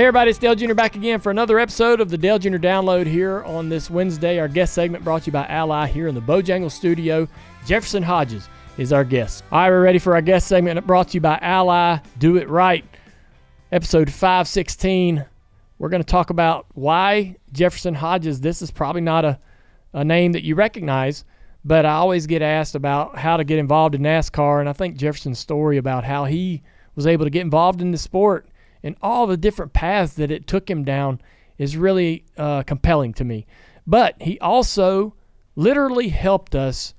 Hey everybody, it's Dale Jr. back again for another episode of the Dale Jr. Download here on this Wednesday. Our guest segment brought to you by Ally here in the Bojangle studio. Jefferson Hodges is our guest. All right, we're ready for our guest segment brought to you by Ally. Do it right. Episode 516. We're going to talk about why Jefferson Hodges. This is probably not a, a name that you recognize, but I always get asked about how to get involved in NASCAR. And I think Jefferson's story about how he was able to get involved in the sport and all the different paths that it took him down is really uh, compelling to me. But he also literally helped us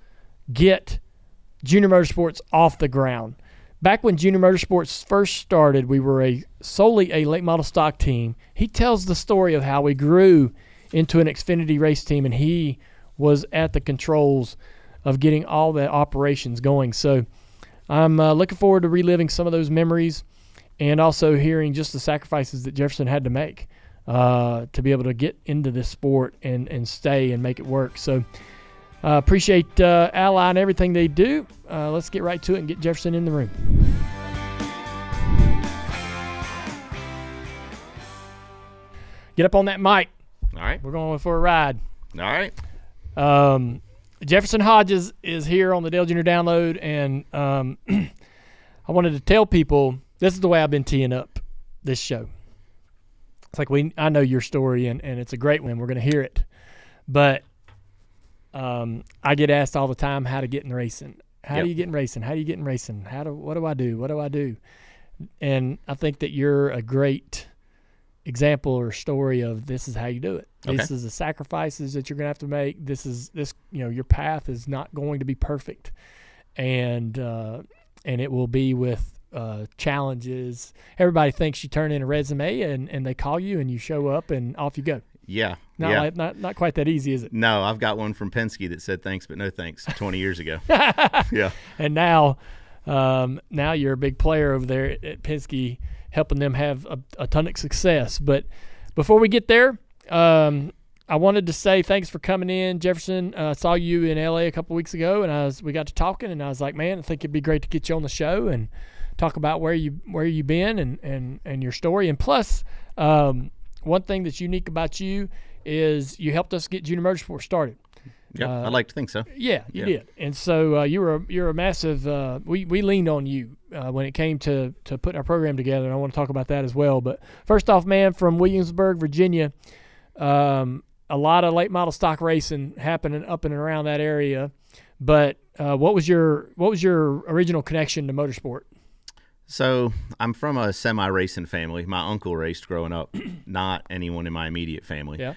get Junior Motorsports off the ground. Back when Junior Motorsports first started, we were a solely a late model stock team. He tells the story of how we grew into an Xfinity race team, and he was at the controls of getting all the operations going. So I'm uh, looking forward to reliving some of those memories and also hearing just the sacrifices that Jefferson had to make uh, to be able to get into this sport and, and stay and make it work. So uh, appreciate uh, Ally and everything they do. Uh, let's get right to it and get Jefferson in the room. Get up on that mic. All right. We're going for a ride. All right. Um, Jefferson Hodges is here on the Dale Jr. Download, and um, I wanted to tell people this is the way I've been teeing up this show. It's like we I know your story, and, and it's a great one. We're going to hear it, but um, I get asked all the time how to get in racing. How Yep. do you get in racing? How do you get in racing? How do what do I do? What do I do? And I think that you're a great example or story of this is how you do it. This is the sacrifices that you're going to have to make. This is this you know your path is not going to be perfect, and uh, and it will be with uh, challenges. Everybody thinks you turn in a resume and, and they call you and you show up and off you go. Yeah. Not yeah. like, not not quite that easy, is it? no, I've got one from Penske that said thanks but no thanks 20 years ago. yeah. And now, um, now you're a big player over there at, at Penske, helping them have a, a ton of success. But before we get there, um, I wanted to say thanks for coming in, Jefferson. Uh, I saw you in LA a couple weeks ago, and I was we got to talking, and I was like, man, I think it'd be great to get you on the show and talk about where you where you been and and and your story. And plus, um, one thing that's unique about you is you helped us get Junior Motorsport started. Yeah. Uh, I'd like to think so. Yeah, you Yeah. did, and so uh, you were a, you're a massive. Uh, we we leaned on you uh, when it came to to putting our program together, and I want to talk about that as well. But first off, man, from Williamsburg, Virginia, um, a lot of late model stock racing happening up and around that area. But uh, what was your what was your original connection to motorsport? So I'm from a semi racing family. My uncle raced growing up, not anyone in my immediate family. Yeah,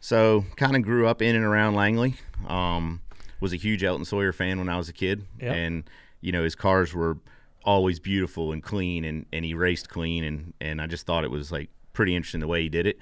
So kind of grew up in and around Langley. Um, was a huge Elton Sawyer fan when I was a kid, Yep. and you know his cars were always beautiful and clean, and, and he raced clean, and and I just thought it was like pretty interesting the way he did it.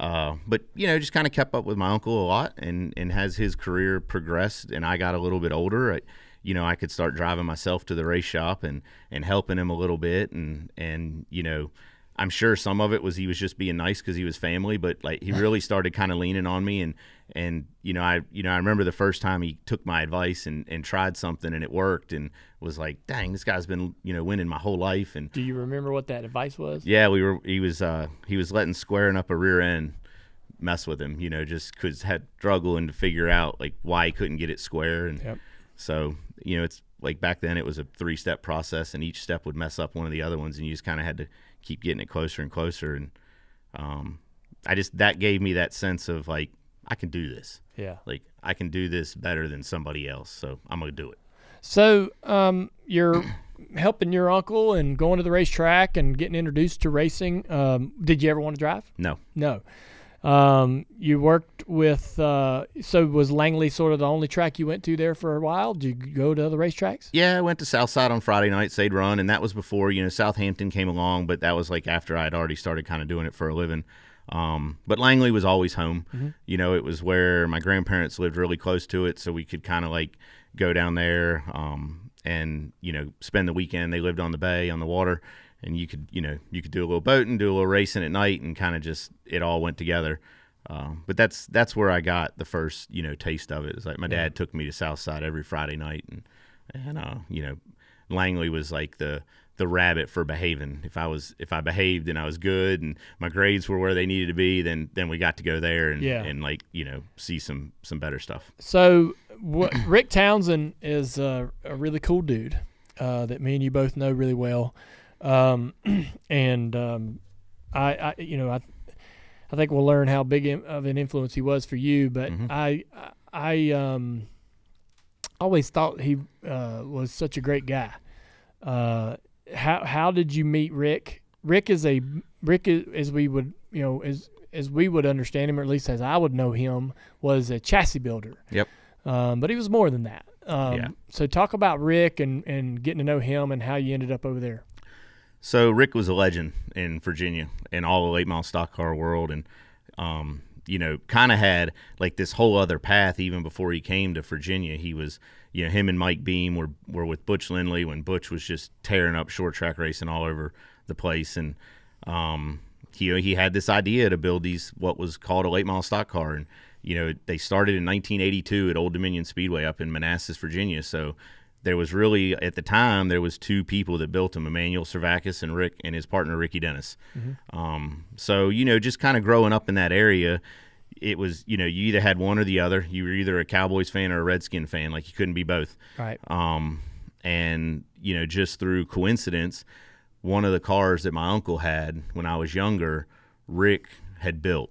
Uh, but you know, just kind of kept up with my uncle a lot, and and as his career progressed, and I got a little bit older, I, you know, I could start driving myself to the race shop and and helping him a little bit, and and you know. I'm sure some of it was he was just being nice because he was family, but like he really started kind of leaning on me and and you know I you know I remember the first time he took my advice and and tried something and it worked and was like, dang, this guy's been you know winning my whole life and do you remember what that advice was? yeah, we were he was uh he was letting squaring up a rear end mess with him, you know, just because had struggling to figure out like why he couldn't get it square and Yep. so you know it's like back then it was a three step process and each step would mess up one of the other ones and you just kind of had to keep getting it closer and closer and um I just that gave me that sense of like I can do this Yeah. like I can do this better than somebody else so I'm gonna do it So um, you're helping your uncle and going to the racetrack and getting introduced to racing. Um, did you ever want to drive? no No. Um, you worked with. Uh, so was Langley sort of the only track you went to there for a while? Did you go to other racetracks? Yeah, I went to Southside on Friday nights. They'd run, and that was before you know Southampton came along, but that was like after I had already started kind of doing it for a living. Um, but Langley was always home. You know, it was where my grandparents lived really close to it, so we could kind of like go down there um, and you know spend the weekend. They lived on the bay on the water, and you could you know you could do a little boating, do a little racing at night, and kind of just it all went together. Um, but that's that's where I got the first you know taste of it. It's like my dad took me to Southside every Friday night, and and uh, you know Langley was like the the rabbit for behaving. If I was if I behaved and I was good and my grades were where they needed to be, then then we got to go there and Yeah. and like you know see some some better stuff. So, what, Rick Townsend is uh, a really cool dude uh, that me and you both know really well, um, and um, I, I, you know, I, I think we'll learn how big of an influence he was for you. But Mhm. I, I, um, always thought he uh, was such a great guy. Uh, how how did you meet Rick? Rick is a Rick is, as we would you know as as we would understand him, or at least as I would know him, was a chassis builder. Yep. Um, but he was more than that. Um, Yeah. So talk about Rick and, and getting to know him and how you ended up over there. So Rick was a legend in Virginia and all the late model stock car world, and um, you know, kind of had like this whole other path even before he came to Virginia. He was, you know, him and Mike Beam were were with Butch Lindley when Butch was just tearing up short track racing all over the place, and um, he he had this idea to build these what was called a late model stock car, and you know, they started in 1982 at Old Dominion Speedway up in Manassas, Virginia. So there was really at the time there was two people that built them emanuel zervakis and rick and his partner ricky dennis. Um, so you know just kind of growing up in that area it was you know you either had one or the other. You were either a cowboys fan or a redskin fan like you couldn't be both. Right. um, and you know just through coincidence one of the cars that my uncle had when i was younger rick had built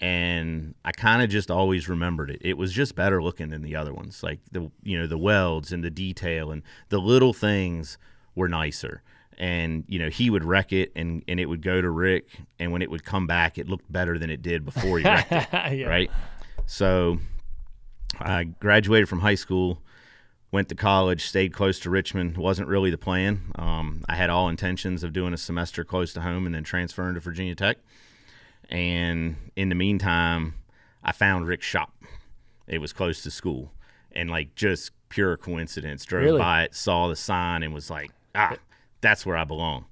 and I kind of just always remembered it. It was just better looking than the other ones. Like the you know the welds and the detail and the little things were nicer. And you know he would wreck it and and it would go to Rick and when it would come back it looked better than it did before he wrecked it. yeah. Right. So I graduated from high school, went to college, stayed close to Richmond. wasn't really the plan. Um, I had all intentions of doing a semester close to home and then transferring to Virginia Tech. And in the meantime, I found Rick's shop. It was close to school, and like just pure coincidence, drove Really? by it, saw the sign, and was like, ah, that's where I belong.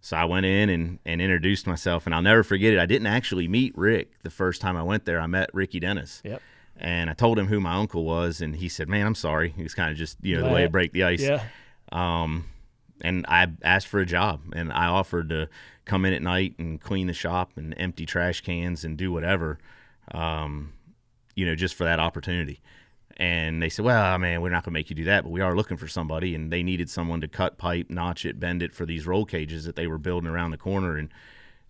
So I went in and, and introduced myself, and I'll never forget it. I didn't actually meet Rick the first time I went there. I met Ricky Dennis. Yep. And I told him who my uncle was, and he said, "Man, I'm sorry." He was kind of just you know the way to break the ice. Yeah. Um, and I asked for a job, and I offered to come in at night and clean the shop and empty trash cans and do whatever, um, you know, just for that opportunity. And they said, "Well, man, we're not going to make you do that, but we are looking for somebody." And they needed someone to cut pipe, notch it, bend it for these roll cages that they were building around the corner. And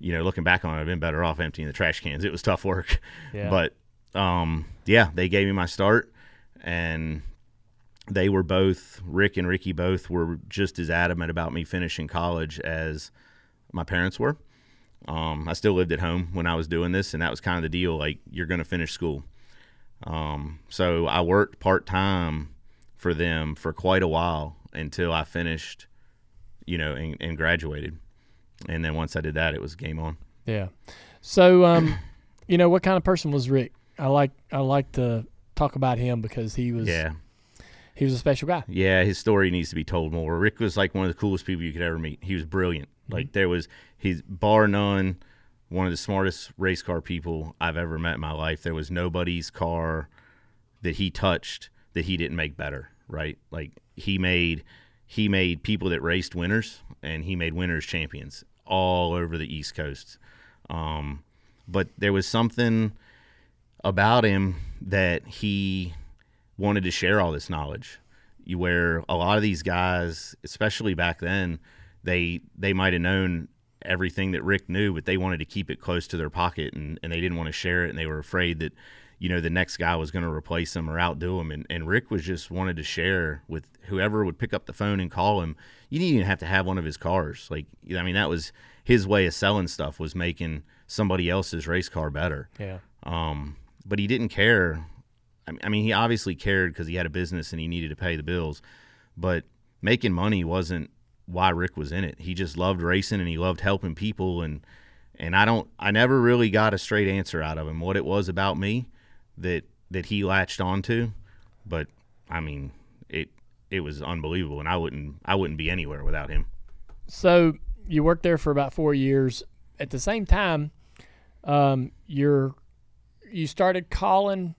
you know, looking back on it, I've been better off emptying the trash cans. It was tough work, Yeah. but um, yeah, they gave me my start, and they were both Rick and Ricky both were just as adamant about me finishing college as my parents were. Um, I still lived at home when I was doing this, and that was kind of the deal. Like you're going to finish school. Um, so I worked part time for them for quite a while until I finished, you know, and, and graduated. And then once I did that, it was game on. Yeah. So, um, you know, what kind of person was Rick? I like I like to talk about him because he was Yeah. he was a special guy. Yeah, his story needs to be told more. Rick was like one of the coolest people you could ever meet. He was brilliant. Like there was he's bar none one of the smartest race car people I've ever met in my life. There was nobody's car that he touched that he didn't make better, right? Like he made he made people that raced winners and he made winners champions all over the East Coast. Um, but there was something about him that he wanted to share all this knowledge. You where a lot of these guys, especially back then, they they might have known everything that Rick knew, but they wanted to keep it close to their pocket and, and they didn't want to share it and they were afraid that, you know, the next guy was going to replace them or outdo him. And, and Rick was just wanted to share with whoever would pick up the phone and call him. You didn't even have to have one of his cars. Like, I mean, that was his way of selling stuff was making somebody else's race car better. Yeah. Um, but he didn't care. I mean, he obviously cared because he had a business and he needed to pay the bills. But making money wasn't why Rick was in it. He just loved racing and he loved helping people. And and I don't, I never really got a straight answer out of him what it was about me that that he latched onto. But I mean, it it was unbelievable, and I wouldn't I wouldn't be anywhere without him. So you worked there for about four years. At the same time, um, you're you started calling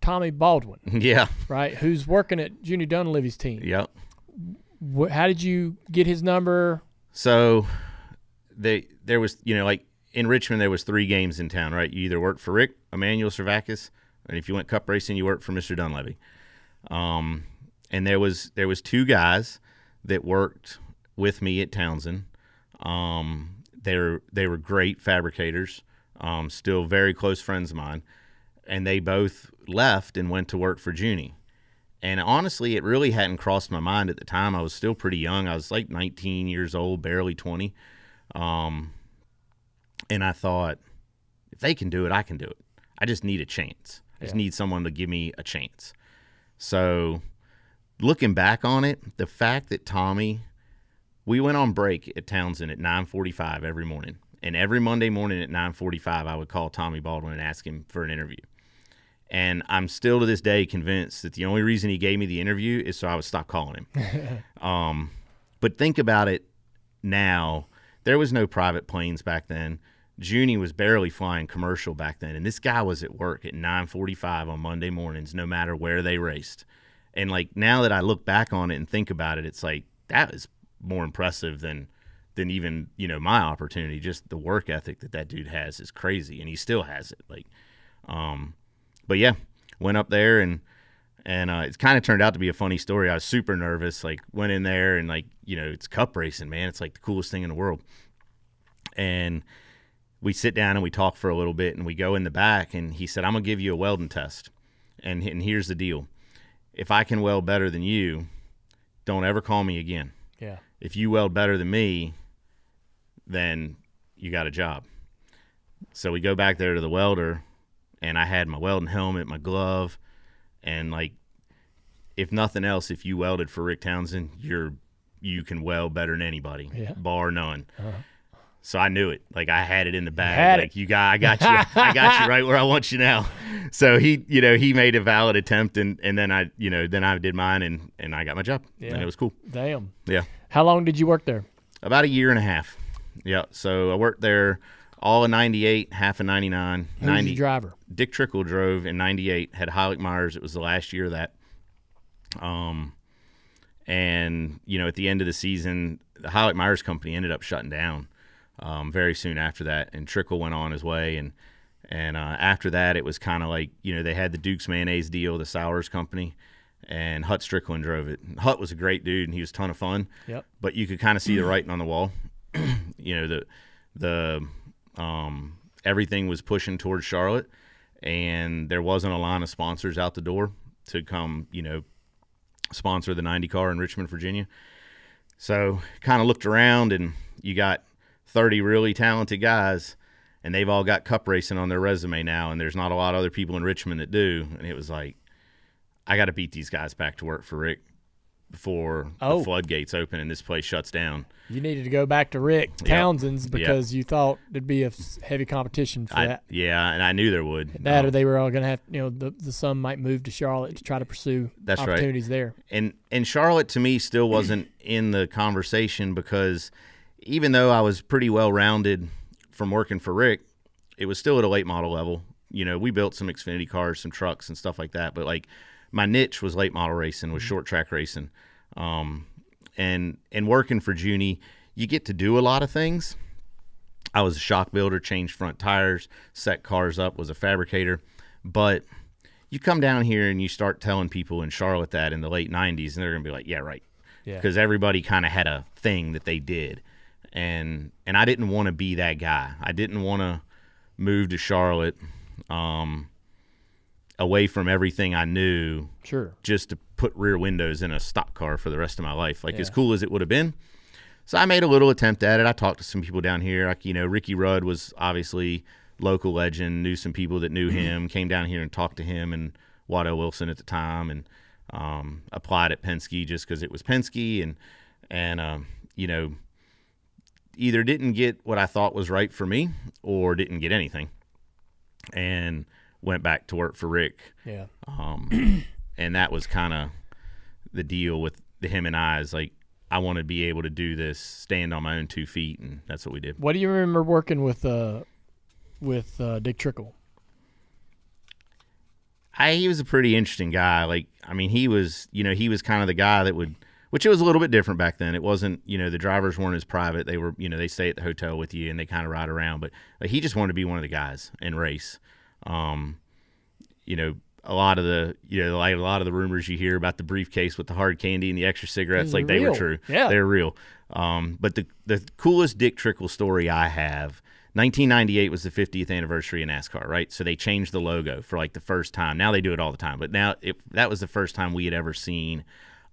Tommy Baldwin, yeah. right? Who's working at Junie Donlavey's team. Yep. Wh- how did you get his number? So they there was you know like in Richmond there was three games in town, right? You either worked for Rick Emanuel Zervakis, and if you went cup racing, you worked for Mr. Donlavey. Um, and there was there was two guys that worked with me at Townsend. Um, they were they were great fabricators, um, still very close friends of mine, and they both left and went to work for Junie. And honestly, it really hadn't crossed my mind at the time. I was still pretty young. I was like 19 years old, barely 20. Um, and I thought, if they can do it, I can do it. I just need a chance. I just Yeah. need someone to give me a chance. So, looking back on it, the fact that Tommy, we went on break at Townsend at 9:45 every morning, and every Monday morning at 9:45, I would call Tommy Baldwin and ask him for an interview. And I'm still to this day convinced that the only reason he gave me the interview is so I would stop calling him. um, but think about it now. There was no private planes back then. Junie was barely flying commercial back then, and this guy was at work at 9:45 on Monday mornings, no matter where they raced. And like now that I look back on it and think about it, it's like that is more impressive than than even you know my opportunity. Just the work ethic that that dude has is crazy, and he still has it. Like, um, but yeah, went up there and and uh, it's kind of turned out to be a funny story. I was super nervous. Like went in there and like you know it's cup racing, man. It's like the coolest thing in the world. And we sit down and we talk for a little bit, and we go in the back, and he said, "I'm gonna give you a welding test, and and here's the deal: if I can weld better than you, don't ever call me again. Yeah. If you weld better than me, then you got a job." So we go back there to the welder, and I had my welding helmet, my glove, and like, if nothing else, if you welded for Rick Townsend, you're you can weld better than anybody, Yeah. bar none. Uh-huh. So I knew it. Like I had it in the bag. had it. you got, I got you, I got you right where I want you now. So he, you know, he made a valid attempt, and and then I, you know, then I did mine, and and I got my job, Yeah. and it was cool. Damn. Yeah, How long did you work there? about a year and a half. Yeah. So I worked there all a '98, half a '99, Who was your driver? Dick Trickle drove in '98. Had Heilig Meyers. It was the last year of that. Um, and you know, at the end of the season, the Heilig Meyers company ended up shutting down. Um, very soon after that, and Trickle went on his way, and and uh, after that, it was kind of like you know they had the Duke's mayonnaise deal, the Sauer's company, and Hut Stricklin drove it. Hut was a great dude, and he was a ton of fun Yep. but you could kind of see the writing on the wall. you know, the the um, everything was pushing towards Charlotte, and there wasn't a line of sponsors out the door to come, you know, sponsor the 90 car in Richmond, Virginia. So, kind of looked around, and you got 30 really talented guys, and they've all got cup racing on their resume now, and there's not a lot of other people in Richmond that do. And it was like, I got to beat these guys back to work for Rick before Oh. the floodgates open and this place shuts down. You needed to go back to Rick Townsend's Yep. because you thought there'd be a heavy competition for I, that. yeah, and I knew there would. That Um, or they were all going to have, you know, the, the son might move to Charlotte to try to pursue That's right. opportunities there. and and Charlotte to me still wasn't in the conversation because even though I was pretty well rounded from working for Rick, it was still at a late model level. You know, we built some Xfinity cars, some trucks, and stuff like that. But like my niche was late model racing, was short track racing, um, and and working for Junie, you get to do a lot of things. I was a shock builder, changed front tires, set cars up, was a fabricator, but you come down here and you start telling people in Charlotte that in the late 90s, and they're going to be like, yeah, right. Yeah. Because everybody kind of had a thing that they did. And and I didn't want to be that guy. I didn't want to move to Charlotte um, away from everything I knew Sure. just to put rear windows in a stock car for the rest of my life. Like as cool as it would have been. So I made a little attempt at it. I talked to some people down here. Like, you know, Ricky Rudd was obviously local legend, knew some people that knew him, came down here and talked to him and Waddell Wilson at the time and um, applied at Penske just because it was Penske and and um, you know either didn't get what I thought was right for me or didn't get anything and went back to work for Rick Yeah. um, and that was kind of the deal with him and I is like I want to be able to do this, stand on my own two feet, and that's what we did. What do you remember working with uh, with uh, Dick Trickle? I, he was a pretty interesting guy. Like, I mean, he was, you know, he was kind of the guy that would which it was a little bit different back then. It wasn't, you know, the drivers weren't as private. They were, you know, they stay at the hotel with you and they kind of ride around. But like, he just wanted to be one of the guys and race. Um, you know, a lot of the, you know, like a lot of the rumors you hear about the briefcase with the hard candy and the extra cigarettes, like are they were true. Yeah. they're real. Um, but the the coolest Dick Trickle story I have. 1998 was the 50th anniversary of NASCAR, right? So they changed the logo for like the first time. Now they do it all the time, but now it, that was the first time we had ever seen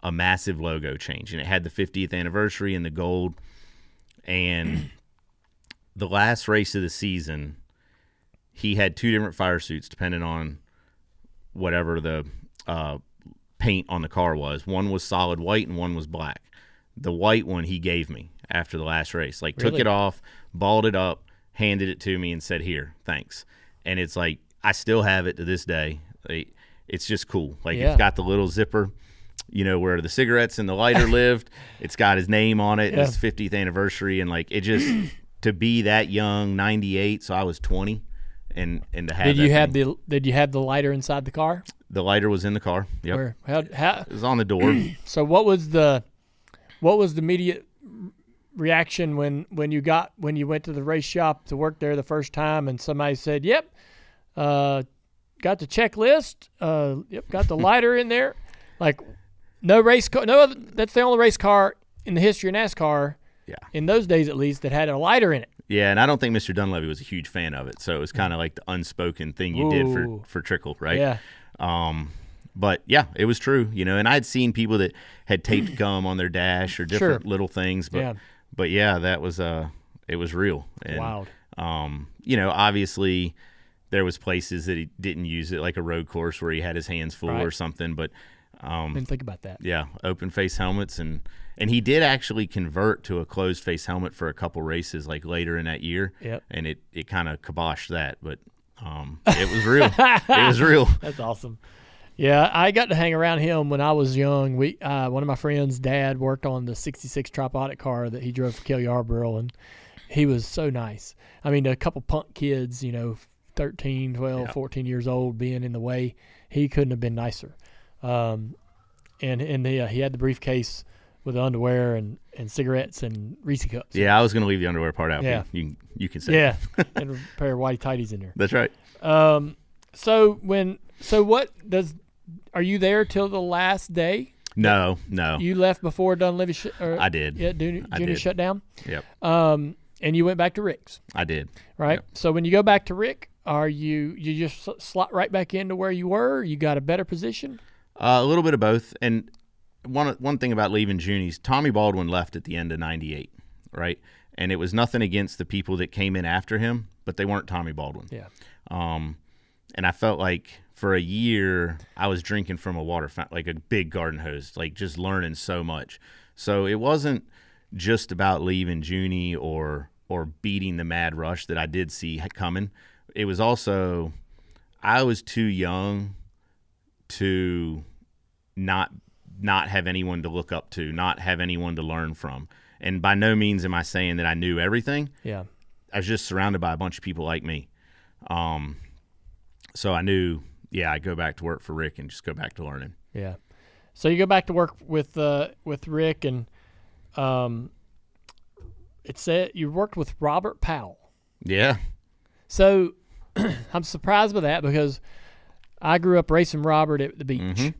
a massive logo change, and it had the 50th anniversary in the gold. And the last race of the season, he had two different fire suits depending on whatever the uh, paint on the car was. One was solid white and one was black. The white one he gave me after the last race. Like took it off, balled it up, handed it to me, and said, "Here, thanks." And it's like I still have it to this day. Like, it's just cool. Like Yeah. it's got the little zipper, you know, where the cigarettes and the lighter lived. It's got his name on it. Yeah. His 50th anniversary, and like it just to be that young, 98. So I was 20, and and to have Did you have thing- the Did you have the lighter inside the car? the lighter was in the car. Yep, Or how, how it was on the door. So what was the what was the immediate reaction when when you got when you went to the race shop to work there the first time and somebody said, "Yep, uh, got the checklist. Uh, yep, got the lighter in there." Like no race car, no other. That's the only race car in the history of NASCAR. Yeah. In those days, at least, that had a lighter in it. Yeah, and I don't think Mr. Donlavey was a huge fan of it. So it was kind of like the unspoken thing you did for for Trickle, right? Yeah. Um, but yeah, it was true, you know. And I'd seen people that had taped gum on their dash or different Sure. little things, but Yeah. but yeah, that was uh, it was real. And, Wild. Um, you know, obviously there was places that he didn't use it, like a road course where he had his hands full or something. But um, Didn't think about that. yeah, open face helmets and and he did actually convert to a closed face helmet for a couple races like later in that year. Yep. And it it kind of kiboshed that, but um, it was real. it was real. That's awesome. Yeah, I got to hang around him when I was young. We uh, one of my friends' dad worked on the '66 TropArtic car that he drove for Cale Yarborough, and he was so nice. I mean, a couple punk kids, you know, 13, 12, Yeah. 14 years old, being in the way, he couldn't have been nicer. Um, and and the, uh, he had the briefcase with underwear and, and cigarettes and Reese cups. Yeah, I was gonna leave the underwear part out. Yeah. You you can say. yeah, and a pair of whitey tighties in there. That's right. Um, so when so what does are you there till the last day? No, no. You left before Donlavey sh- or, I did. yeah, Junior, I Junior did. shut down. Yep. Um, and you went back to Rick's, I did. right? Yep. So when you go back to Rick, are you you just slot right back into where you were? You got a better position? Uh, a little bit of both. And one one thing about leaving Junies, Tommy Baldwin left at the end of '98, right? And it was nothing against the people that came in after him, but they weren't Tommy Baldwin. Yeah. Um, and I felt like for a year I was drinking from a water fountain, like a big garden hose, like just learning so much. So it wasn't just about leaving Junie or or beating the mad rush that I did see coming. It was also I was too young to not not have anyone to look up to, not have anyone to learn from. And by no means am I saying that I knew everything. Yeah. I was just surrounded by a bunch of people like me. Um, so I knew, yeah, I'd go back to work for Rick and just go back to learning. Yeah. So you go back to work with uh, with Rick, and um, it said you worked with Robert Powell. Yeah. So I'm surprised by that because I grew up racing Robert at the beach Mhm.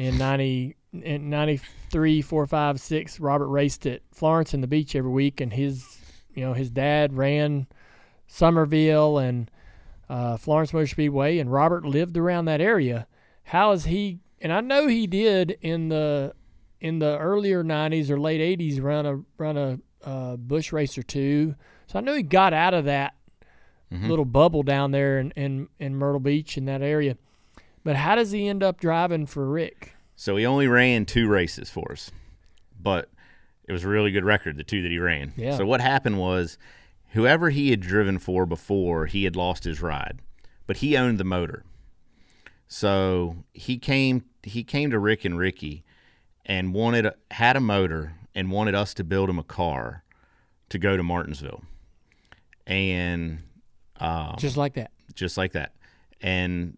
In ninety in ninety three, four, five, six. Robert raced at Florence and the beach every week, and his you know his dad ran Somerville and uh, Florence Motor Speedway, and Robert lived around that area. How is he? And I know he did in the in the earlier '90s or late '80s run a run a uh, Busch race or two. So I know he got out of that Mhm. little bubble down there in, in in Myrtle Beach in that area. But how does he end up driving for Rick? So he only ran two races for us, but it was a really good record, the two that he ran. Yeah. So what happened was whoever he had driven for before, he had lost his ride, but he owned the motor. So he came he came to Rick and Ricky and wanted had a motor and wanted us to build him a car to go to Martinsville. And um, Just like that. just like that. And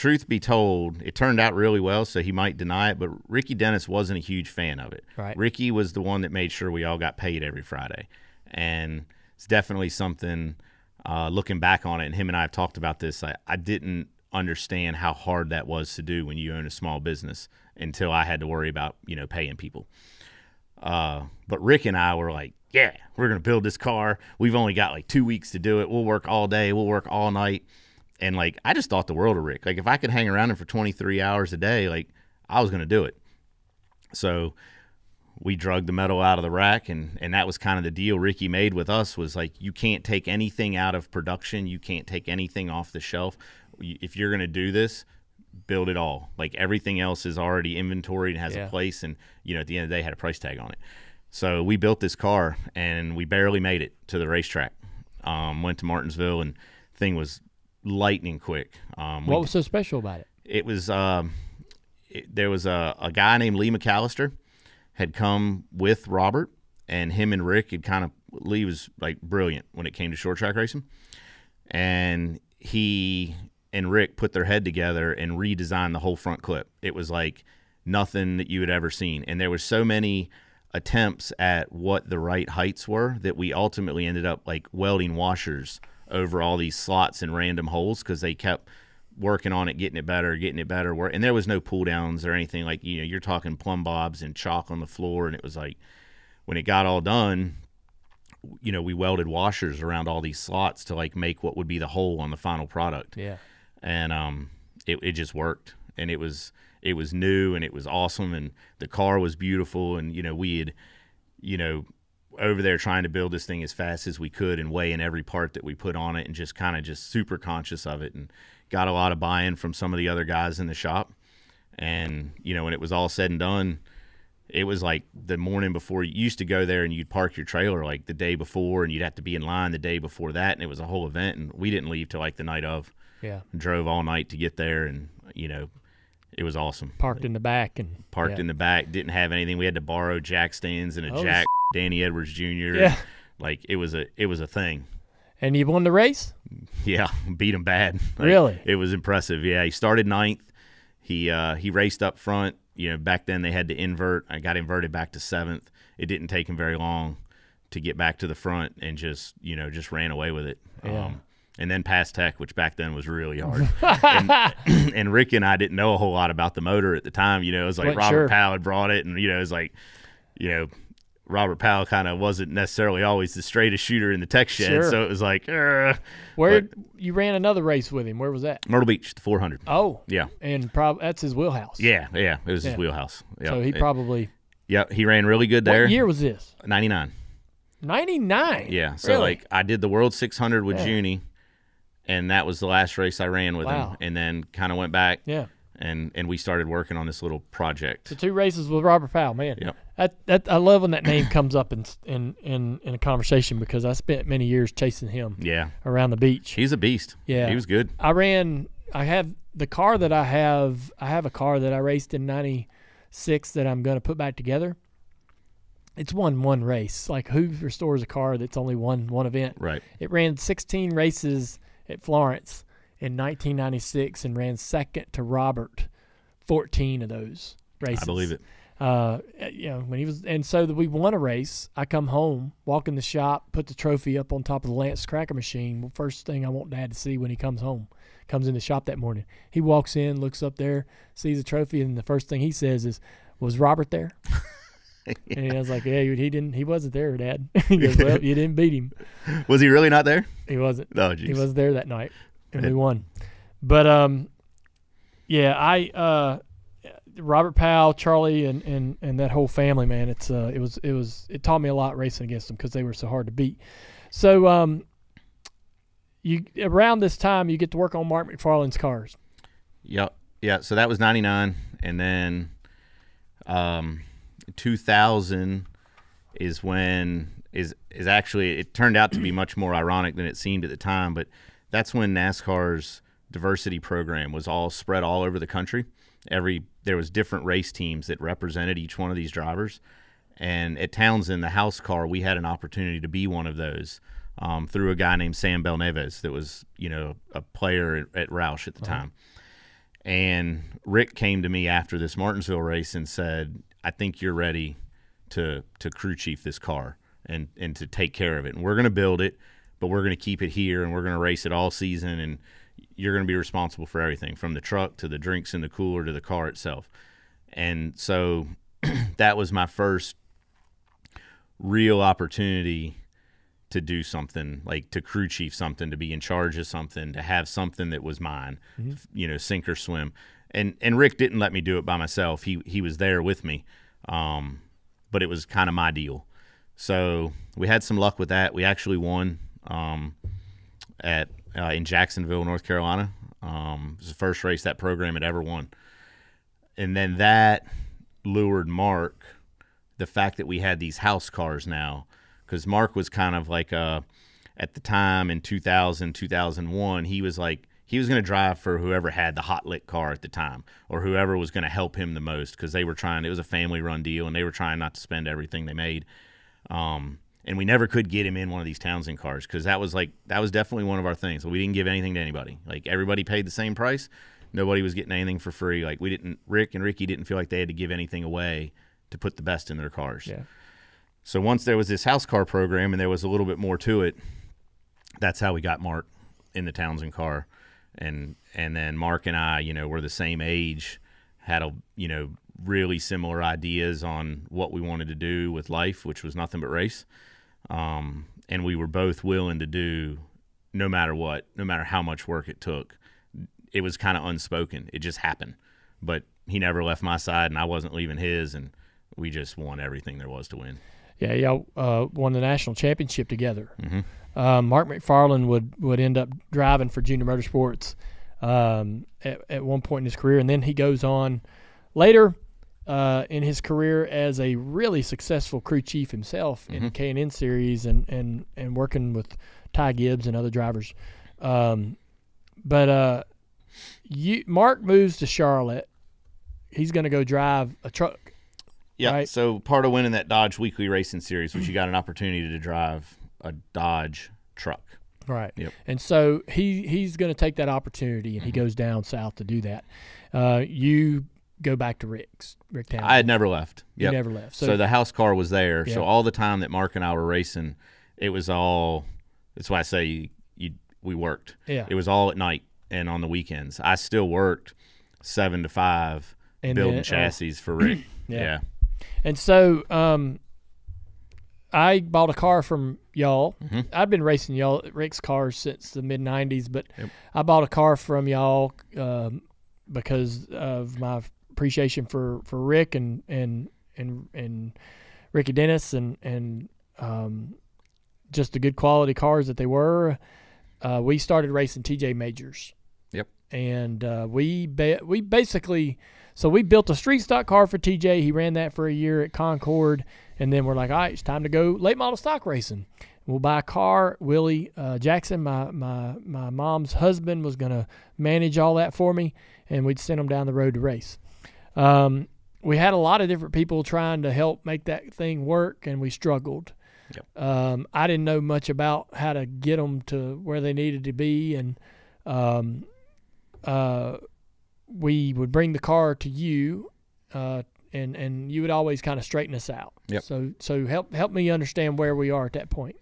truth be told, it turned out really well, so he might deny it. But Ricky Dennis wasn't a huge fan of it. Right. Ricky was the one that made sure we all got paid every Friday, and it's definitely something. Uh, looking back on it, and him and I have talked about this. I, I didn't understand how hard that was to do when you own a small business until I had to worry about you know paying people. Uh, but Rick and I were like, yeah, we're gonna build this car. We've only got like two weeks to do it. We'll work all day. We'll work all night. And like, I just thought the world of Rick. Like, if I could hang around him for 23 hours a day, like, I was gonna do it. So we drug the metal out of the rack, and and that was kind of the deal Ricky made with us was like, you can't take anything out of production. You can't take anything off the shelf. If you're gonna do this, build it all. Like everything else is already inventoried and has Yeah. a place, and you know at the end of the day had a price tag on it. So we built this car, and we barely made it to the racetrack. Um, went to Martinsville, and thing was lightning quick. Um, we What was so special about it? it was um, it, there was a, a guy named Lee McAllister had come with Robert, and him and Rick had kind of Lee was like brilliant when it came to short track racing, and he and Rick put their head together and redesigned the whole front clip. It was like nothing that you had ever seen, and there was so many attempts at what the right heights were that we ultimately ended up like welding washers over all these slots and random holes because they kept working on it, getting it better, getting it better. And there was no pull downs or anything like you know you're talking plumb bobs and chalk on the floor, and it was like when it got all done, you know we welded washers around all these slots to like make what would be the hole on the final product Yeah. and um, it, it just worked and it was it was new and it was awesome and the car was beautiful and you know we had you know over there trying to build this thing as fast as we could and weigh in every part that we put on it and just kind of just super conscious of it and got a lot of buy-in from some of the other guys in the shop and you know when it was all said and done it was like the morning before you used to go there and you'd park your trailer like the day before and you'd have to be in line the day before that and it was a whole event and we didn't leave till like the night of Yeah. drove all night to get there and you know it was awesome Parked in the back and parked yeah. in the back didn't have anything we had to borrow jack stands and a Oh, jack danny edwards jr Yeah. like it was a it was a thing And you won the race? yeah beat him bad Like, Really? it was impressive yeah he started ninth he uh he raced up front you know back then they had to invert i got inverted back to seventh it didn't take him very long to get back to the front and just you know just ran away with it Yeah. um and then past tech, which back then was really hard. and, and Rick and I didn't know a whole lot about the motor at the time. You know, it was like Robert sure. Powell had brought it, and you know, it was like, you know, Robert Powell kind of wasn't necessarily always the straightest shooter in the tech shed, Sure. so it was like. Where you ran another race with him? Where was that? Myrtle Beach, the 400. Oh, Yeah, and prob- that's his wheelhouse. yeah, yeah. It was Yeah. his wheelhouse. Yeah, So he It- probably. yeah, he ran really good there. What year was this? 99. 99. Yeah. So Really? like I did the World 600 with Yeah. Junie, and that was the last race I ran with Wow. him, and then kind of went back Yeah. And and we started working on this little project. So two races with Robert Powell, man. Yep. That, that I love when that name comes up in, in in in a conversation because I spent many years chasing him Yeah, around the beach. he's a beast. Yeah. he was good. I ran. I have the car that I have. I have a car that I raced in '96 that I'm going to put back together. It's won one race. Like who restores a car that's only won one event? Right. It ran 16 races at Florence in 1996 and ran second to Robert 14 of those races. I believe it. Uh, you know, when he was, and so that we won a race. I come home, walk in the shop, put the trophy up on top of the Lance Cracker machine. Well, first thing I want Dad to see when he comes home, comes in the shop that morning. He walks in, looks up there, sees the trophy, and the first thing he says is, "Was Robert there?" and I was like, "Yeah, he didn't. He wasn't there, Dad." he goes, "Well, you didn't beat him. Was he really not there? He wasn't." Oh, He was there that night, and we won. But um, yeah, I uh, Robert Powell, Charlie, and, and, and that whole family, man. It's uh, it was it was it taught me a lot racing against them because they were so hard to beat. So um, you around this time you get to work on Mark McFarland's cars. Yep. Yeah. So that was ninety nine, and then um, two thousand is when is is actually it turned out to be much more ironic than it seemed at the time, but that's when NASCAR's diversity program was all spread all over the country. Every there was different race teams that represented each one of these drivers, and at Townsend, the house car, we had an opportunity to be one of those um, through a guy named Sam Belnavis that was you know a player at, at Roush at the time And Rick came to me after this Martinsville race and said, "I think you're ready to to crew chief this car and and to take care of it. And we're going to build it, but we're going to keep it here and we're going to race it all season and you're going to be responsible for everything from the truck to the drinks in the cooler to the car itself." And so that was my first real opportunity to do something like to crew chief something to be in charge of something to have something that was mine mm-hmm. you know sink or swim and and rick didn't let me do it by myself he he was there with me um, but it was kind of my deal so we had some luck with that we actually won um, at uh, in jacksonville north carolina um, it was the first race that program had ever won and then that lured mark the fact that we had these house cars now because Mark was kind of like uh, at the time in 2000, 2001, he was like, he was going to drive for whoever had the hot lit car at the time or whoever was going to help him the most because they were trying, it was a family run deal and they were trying not to spend everything they made. Um, and we never could get him in one of these Townsend cars because that was like, that was definitely one of our things. We didn't give anything to anybody. Like everybody paid the same price. Nobody was getting anything for free. Like we didn't, Rick and Ricky didn't feel like they had to give anything away to put the best in their cars. Yeah. So once there was this house car program and there was a little bit more to it, that's how we got Mark in the Townsend car. And and then Mark and I, you know, were the same age, had a you know, really similar ideas on what we wanted to do with life, which was nothing but race. Um, and we were both willing to do no matter what, no matter how much work it took. It was kind of unspoken. It just happened. But he never left my side and I wasn't leaving his and we just won everything there was to win. Yeah, y'all uh, won the national championship together. Mm-hmm. Um, Mark McFarland would would end up driving for Junior Motorsports um, at, at one point in his career, and then he goes on later uh, in his career as a really successful crew chief himself mm-hmm. in the K and N series, and, and and working with Ty Gibbs and other drivers. Um, but uh, you, Mark moves to Charlotte. He's going to go drive a truck yeah. Right? So part of winning that Dodge Weekly Racing Series was you got an opportunity to drive a Dodge truck. Right. Yep. And so he he's going to take that opportunity and mm-hmm. he goes down south to do that. Uh, you go back to Rick's Rick Town. I had never left. You never left. So, so the house car was there. Yep. So all the time that Mark and I were racing, it was all. That's why I say you, you we worked. Yeah. It was all at night and on the weekends. I still worked seven to five and building then, chassis uh, for Rick. yeah. yeah. And so um, I bought a car from y'all. Mm-hmm. I've been racing y'all Rick's cars since the mid '90s, but yep. I bought a car from y'all um, because of my appreciation for, for Rick and and and and Ricky Dennis and and um, just the good quality cars that they were. Uh, we started racing TJ Majors. Yep. And uh, we ba- we basically so we built a street stock car for TJ. He ran that for a year at Concord, and then we're like, all right, it's time to go late model stock racing. We'll buy a car. Willie uh, Jackson, my my my mom's husband, was gonna manage all that for me, and we'd send him down the road to race. Um, we had a lot of different people trying to help make that thing work, and we struggled. Yep. Um, I didn't know much about how to get them to where they needed to be, and um, uh, we would bring the car to you, uh, and and you would always kind of straighten us out. Yep. So so help help me understand where we are at that point.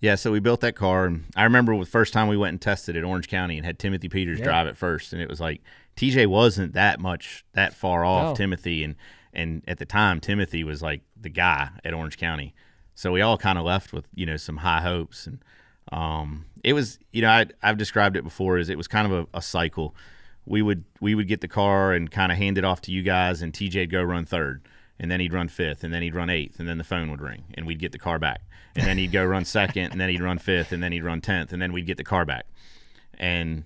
Yeah, so we built that car, and I remember the first time we went and tested at Orange County, and had Timothy Peters yeah. drive it first, and it was like TJ wasn't that much that far off no. Timothy, and and at the time Timothy was like the guy at Orange County, so we all kind of left with you know some high hopes, and um, it was you know I, I've described it before as it was kind of a, a cycle we would we would get the car and kind of hand it off to you guys, and TJ'd go run third, and then he'd run fifth, and then he'd run eighth, and then the phone would ring, and we'd get the car back, and then he'd go run second, and then he'd run fifth, and then he'd run tenth, and then we'd get the car back, and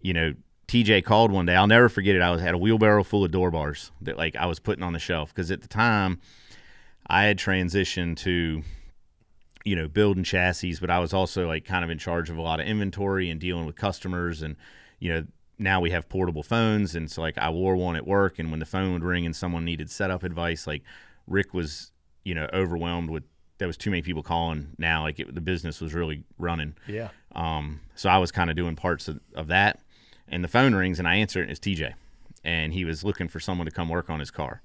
you know. TJ called one day. I'll never forget it. I was had a wheelbarrow full of door bars that like I was putting on the shelf because at the time I had transitioned to you know building chassis, but I was also like kind of in charge of a lot of inventory and dealing with customers and you know now we have portable phones and so like I wore one at work and when the phone would ring and someone needed setup advice like Rick was you know overwhelmed with there was too many people calling now like it, the business was really running. Yeah. Um so I was kind of doing parts of, of that and the phone rings, and I answer it, and it's TJ, and he was looking for someone to come work on his car,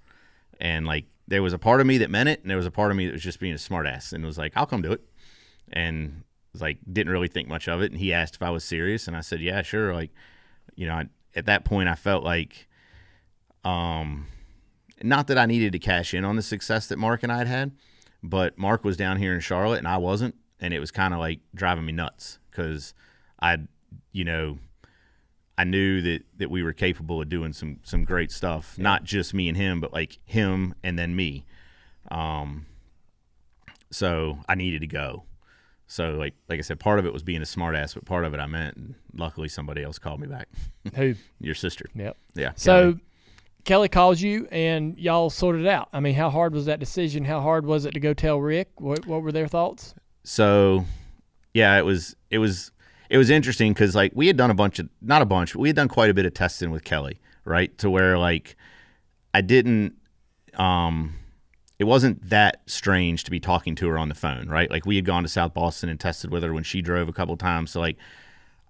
and like there was a part of me that meant it, and there was a part of me that was just being a smartass, and was like, I'll come do it, and was like didn't really think much of it, and he asked if I was serious, and I said, yeah, sure, like, you know, I, at that point I felt like, um, not that I needed to cash in on the success that Mark and I had had, but Mark was down here in Charlotte and I wasn't, and it was kind of like driving me nuts because I, you know, I knew that that we were capable of doing some some great stuff, yeah. not just me and him, but like him and then me. Um, so I needed to go. So like like I said, part of it was being a smartass, but part of it I meant. And luckily, somebody else called me back. Who? Your sister. Yep. Yeah. So. Kelly calls you and y'all sorted it out. I mean, how hard was that decision? How hard was it to go tell Rick? What what were their thoughts? So, yeah, it was it was it was interesting because like we had done a bunch of not a bunch, but we had done quite a bit of testing with Kelly, right? To where like I didn't um it wasn't that strange to be talking to her on the phone, right? Like we had gone to South Boston and tested with her when she drove a couple times, so like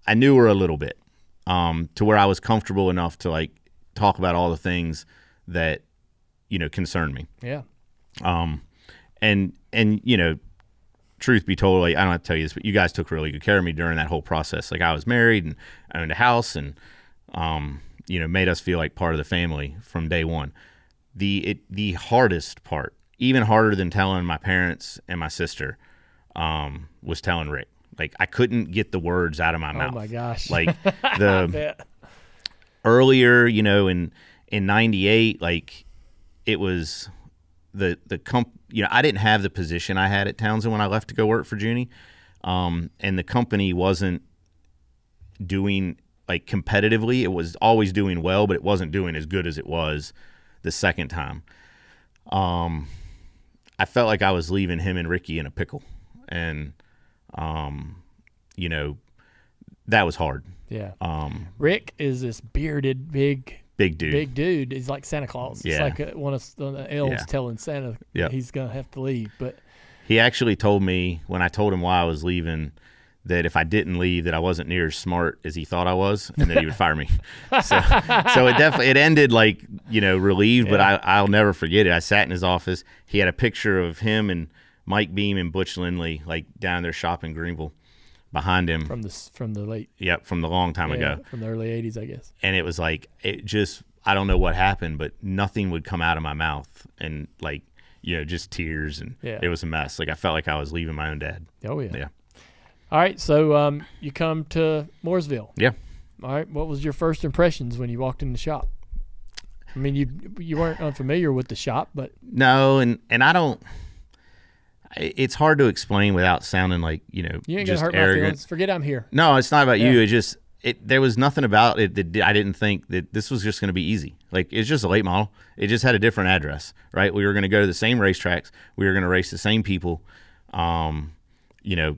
I knew her a little bit um to where I was comfortable enough to like talk about all the things that you know concern me. Yeah. Um, and and you know, truth be told, like I don't have to tell you this, but you guys took really good care of me during that whole process. Like I was married and owned a house, and um, you know, made us feel like part of the family from day one. The it the hardest part, even harder than telling my parents and my sister, um, was telling Rick. Like I couldn't get the words out of my mouth. Oh my gosh! Like the earlier, you know, in in '98, like it was the the comp. You know, I didn't have the position I had at Townsend when I left to go work for Junie, um, and the company wasn't doing like competitively. It was always doing well, but it wasn't doing as good as it was the second time. Um, I felt like I was leaving him and Ricky in a pickle, and um, you know, that was hard. Yeah. Um, Rick is this bearded, big, big dude. big dude. He's like Santa Claus. Yeah. It's like a, one of the elves Yeah. telling Santa Yeah. he's gonna have to leave. But He actually told me when I told him why I was leaving that if I didn't leave, that I wasn't near as smart as he thought I was, and that he would fire me. So, so it definitely it ended like you know relieved, but I I'll never forget it. I sat in his office. He had a picture of him and Mike Beam and Butch Lindley like down there shopping Greenville behind him. from the from the late yep, from the long time yeah, ago. from the early '80s, I guess. and it was like it just I don't know what happened, but nothing would come out of my mouth, and like you know just tears, and Yeah. it was a mess. Like I felt like I was leaving my own dad. Oh yeah. Yeah. All right, so um, you come to Mooresville. Yeah. All right, what was your first impressions when you walked in the shop? I mean, you you weren't unfamiliar with the shop, but No, and and I don't. It's hard to explain without sounding like you know you ain't gonna just hurt my feelings. Forget I'm here. No, it's not about you. It just it there was nothing about it that I didn't think that this was just going to be easy. Like it's just a late model. It just had a different address, right? We were going to go to the same racetracks. We were going to race the same people. Um, you know,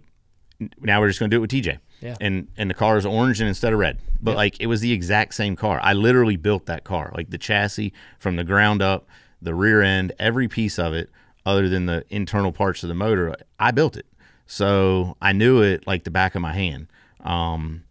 now we're just going to do it with TJ. Yeah. And and the car is orange and instead of red. But Yep. like it was the exact same car. I literally built that car, like the chassis from the ground up, the rear end, every piece of it, other than the internal parts of the motor. I built it, so I knew it like the back of my hand. Um,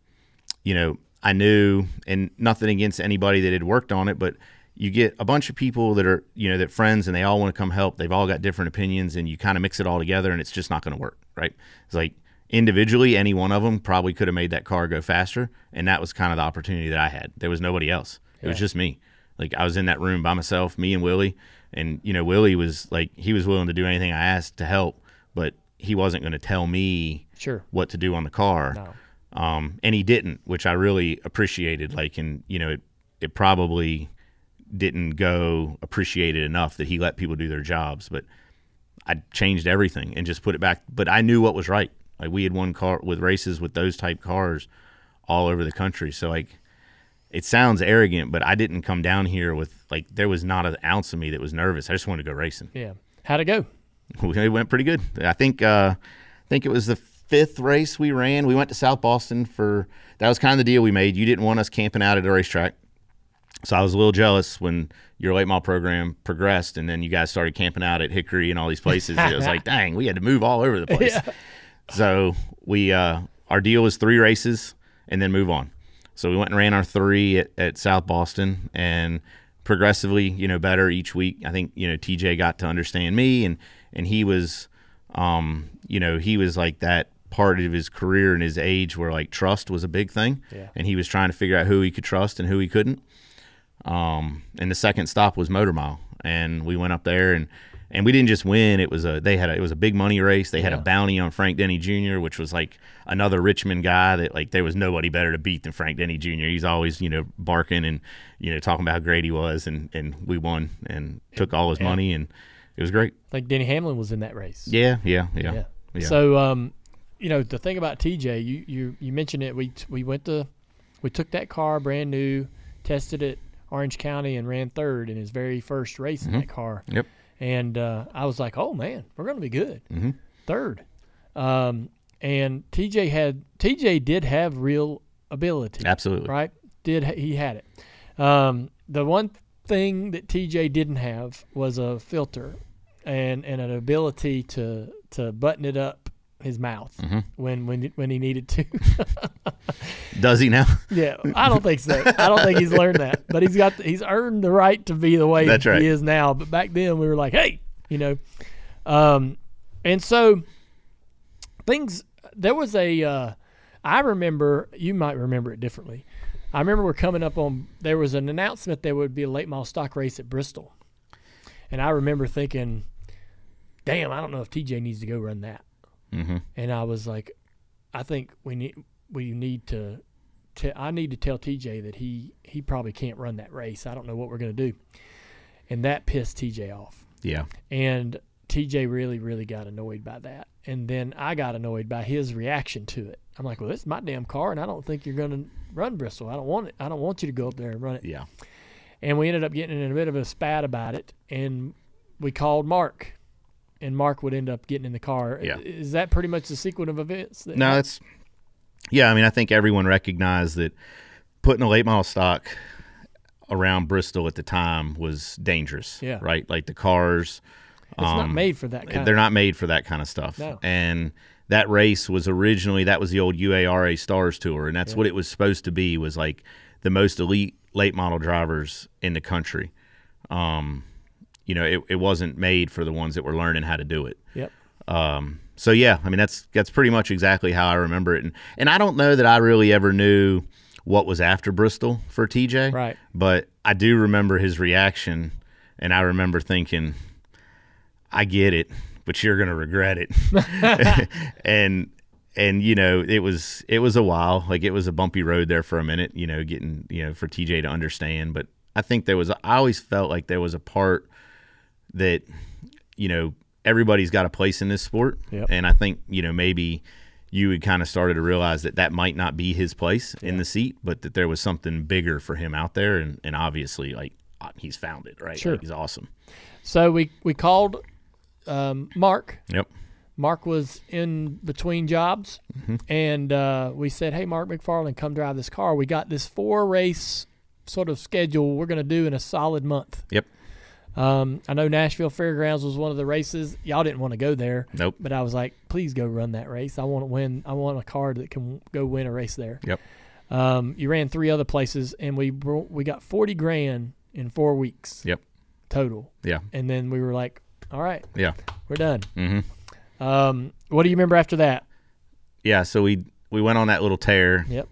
you know, I knew, and nothing against anybody that had worked on it, but you get a bunch of people that are, you know, that friends and they all want to come help. They've all got different opinions, and you kind of mix it all together, and it's just not going to work, right? It's like individually, any one of them probably could have made that car go faster, and that was kind of the opportunity that I had. There was nobody else. It was just me. Like I was in that room by myself, me and Willie, and you know, Willie was like he was willing to do anything I asked to help, but he wasn't going to tell me Sure. what to do on the car No. um, and he didn't, which I really appreciated. Like, and you know, it it probably didn't go appreciated enough that he let people do their jobs, but I changed everything and just put it back. But I knew what was right. Like we had won car with races with those type cars all over the country. So like, it sounds arrogant, but I didn't come down here with like there was not an ounce of me that was nervous. I just wanted to go racing. Yeah. How'd it go? it went pretty good. I think uh, I think it was the fifth race we ran. We went to South Boston for that was kind of the deal we made. You didn't want us camping out at a racetrack, so I was a little jealous when your late model program progressed, and then you guys started camping out at Hickory and all these places. it was like, dang, we had to move all over the place. So we uh, our deal was three races and then move on. So we went and ran our three at, at South Boston and progressively, you know, better each week. I think, you know, TJ got to understand me and, and he was, um, you know, he was like that part of his career and his age where like trust was a big thing. Yeah. And he was trying to figure out who he could trust and who he couldn't. Um, and the second stop was Motor Mile. And we went up there and, and we didn't just win. It was a they had a, it was a big money race. They had Yeah. a bounty on Frank Deiny Jr., which was like another Richmond guy that like there was nobody better to beat than Frank Deiny Jr. He's always you know barking and you know talking about how great he was, and and we won and took all his Yeah. money and it was great. Like Denny Hamlin was in that race. Yeah, yeah, yeah, yeah. So, um, you know, the thing about TJ, you you you mentioned it. We we went to, we took that car brand new, tested it Orange County, and ran third in his very first race in that car. Yep. And uh, I was like, oh man, we're gonna be good. Mhm. Third. Um, and TJ had TJ did have real ability. Absolutely. Right? Did he had it? Um, the one thing that TJ didn't have was a filter and and an ability to to button it up his mouth Mhm. when when when he needed to. Does he now? yeah, I don't think so. I don't think he's learned that, but he's got he's earned the right to be the way That's right. he is now. But back then we were like, hey, you know, um, and so things. There was a. Uh, I remember you might remember it differently. I remember we're coming up on. There was an announcement there would be a late model stock race at Bristol, and I remember thinking, "Damn, I don't know if TJ needs to go run that." Mm-hmm. and I was like, I think we need we need to, to I need to tell TJ that he he probably can't run that race. I don't know what we're gonna do, and that pissed TJ off, Yeah. and TJ really really got annoyed by that, and then I got annoyed by his reaction to it. I'm like, well, this is my damn car, and I don't think you're gonna run Bristol. I don't want it. I don't want you to go up there and run it. Yeah. And we ended up getting in a bit of a spat about it, and we called Mark, and Mark would end up getting in the car. Yeah. Is that pretty much the sequence of events? That No, it's yeah. I mean, I think everyone recognized that putting a late model stock around Bristol at the time was dangerous. Yeah. Right. Like the cars. It's not um, made for that kind. They're of, not made for that kind of stuff. No. And that race was originally that was the old UARA Stars Tour, and that's what it was supposed to be. Was like the most elite late model drivers in the country. Um, you know, it, it wasn't made for the ones that were learning how to do it. Yep. Um, so yeah, I mean that's that's pretty much exactly how I remember it, and and I don't know that I really ever knew what was after Bristol for TJ, Right. But I do remember his reaction, and I remember thinking, I get it, but you're gonna regret it, and and you know it was it was a while, like it was a bumpy road there for a minute, you know, getting you know for TJ to understand, but I think there was I always felt like there was a part that you know everybody's got a place in this sport Yep. and i think you know maybe you had kind of started to realize that that might not be his place in the seat but that there was something bigger for him out there and, and obviously like uh, he's found it right Sure. Like, he's awesome So we we called um, Mark. yep Mark was in between jobs, Mm-hmm. and uh, we said, "Hey, Mark McFarland, come drive this car. We got this four race sort of schedule we're going to do in a solid month." yep Um, I know Nashville Fairgrounds was one of the races. Y'all didn't want to go there, nope but I was like, "Please go run that race. I want to win. I want a car that can go win a race there." yep Um, you ran three other places, and we we got forty grand in four weeks. Yep. Total, yeah and then we were like, "All right, yeah we're done." mm-hmm Um, what do you remember after that? yeah so we we went on that little tear Yep.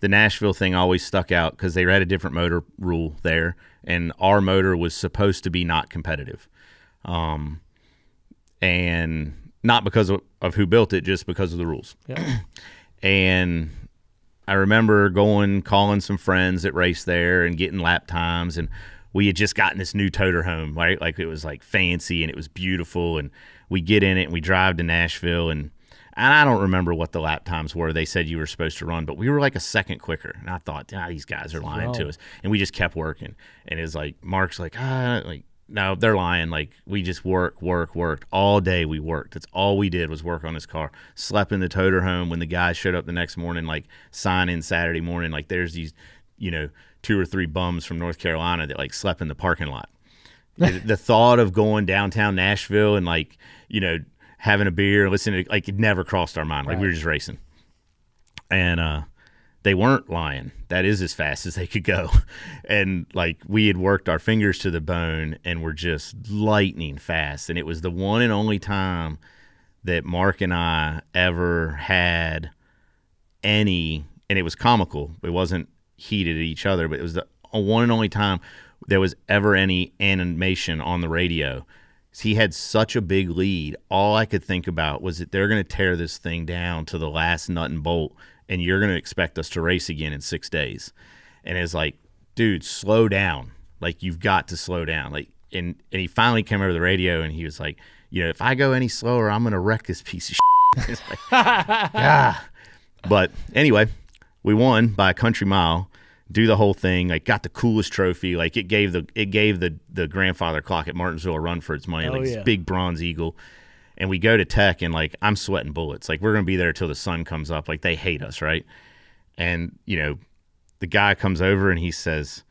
the Nashville thing always stuck out because they had a different motor rule there, and our motor was supposed to be not competitive, um, and not because of, of who built it, just because of the rules. And I remember going, calling some friends that raced there and getting lap times, and we had just gotten this new toter home, right? Like it was like fancy and it was beautiful, and we get in it and we drive to Nashville and. And I don't remember what the lap times were. They said you were supposed to run, but we were like a second quicker. And I thought, ah, these guys are lying to us. And we just kept working. And it's like Mark's like, ah, like no, they're lying. Like we just work, work, worked all day. We worked. That's all we did was work on this car. Slept in the toter home when the guys showed up the next morning, like sign in Saturday morning. Like there's these, you know, two or three bums from North Carolina that like slept in the parking lot. the, the thought of going downtown Nashville and like, you know, having a beer, listening to like it never crossed our mind. Like we were just racing. And uh they weren't lying. That is as fast as they could go. And like we had worked our fingers to the bone and were just lightning fast. And it was the one and only time that Mark and I ever had any, and it was comical. It wasn't heated at each other, but it was the one and only time there was ever any animation on the radio. He had such a big lead. All I could think about was that they're going to tear this thing down to the last nut and bolt and you're going to expect us to race again in six days. And it's like, dude, slow down. Like, you've got to slow down. Like, and, and he finally came over the radio and he was like, you know, if I go any slower, I'm going to wreck this piece of shit. like, yeah. But anyway, we won by a country mile. Do the whole thing, like got the coolest trophy. Like it gave the it gave the the grandfather clock at Martinsville a run for its money. Oh, like yeah. this big bronze eagle and we go to tech and like I'm sweating bullets. Like we're gonna be there till the sun comes up. Like they hate us, right? And you know, the guy comes over and he says,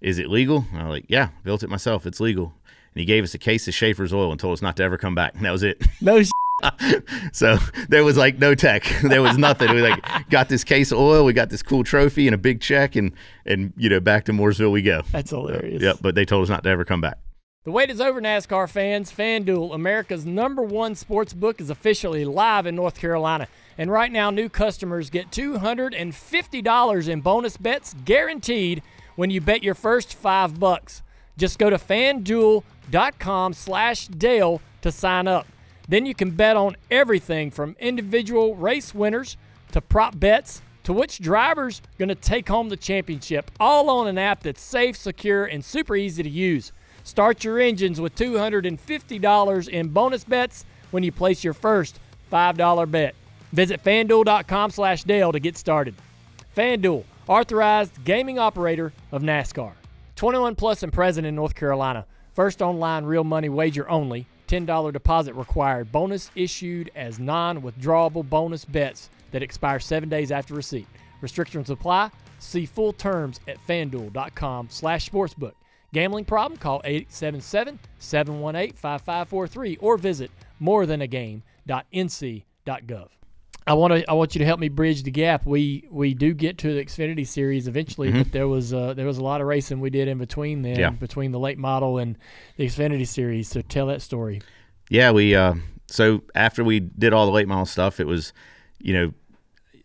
"Is it legal?" And I'm like, "Yeah, built it myself. It's legal." And he gave us a case of Schaeffer's oil and told us not to ever come back. And that was it. No so there was like no tech. There was nothing. We like got this case of oil. We got this cool trophy and a big check, and and you know back to Mooresville we go. That's hilarious. Yep. But they told us not to ever come back. The wait is over, NASCAR fans. FanDuel, America's number one sports book, is officially live in North Carolina. And right now, new customers get $250 in bonus bets guaranteed when you bet your first five bucks. Just go to fanduel.com slash Dale to sign up. Then you can bet on everything from individual race winners to prop bets to which driver's going to take home the championship, all on an app that's safe, secure, and super easy to use. Start your engines with $250 in bonus bets when you place your first $5 bet. Visit fanduel.com slash Dale to get started. FanDuel, authorized gaming operator of NASCAR. 21 plus and present in North Carolina. First online real money wager only. $10 deposit required. Bonus issued as non withdrawable bonus bets that expire seven days after receipt. Restrictions apply. See full terms at fanduel.com slash sportsbook. Gambling problem? Call 877-718-5543 or visit morethanagame.nc.gov. I want to I want you to help me bridge the gap. We we do get to the Xfinity series eventually, but there was uh, there was a lot of racing we did in between then, Yeah. between the late model and the Xfinity series. So tell that story. Yeah, we uh so after we did all the late model stuff, it was, you know,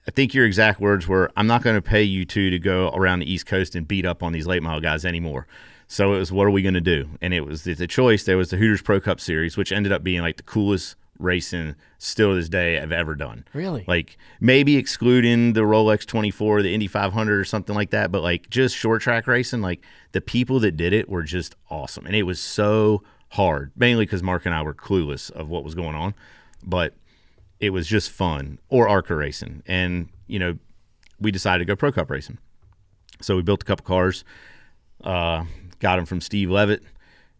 I think your exact words were, "I'm not going to pay you two to go around the East Coast and beat up on these late model guys anymore." So it was, what are we going to do? And it was the, the choice. There was the Hooters Pro Cup Series, which ended up being like the coolest racing still to this day I've ever done. Really? Like maybe excluding the Rolex 24, the Indy 500 or something like that, but like just short track racing, like the people that did it were just awesome. And it was so hard, mainly because Mark and I were clueless of what was going on, but it was just fun or ARCA racing. And, you know, we decided to go Pro Cup racing. So we built a couple cars, uh, got them from Steve Levitt,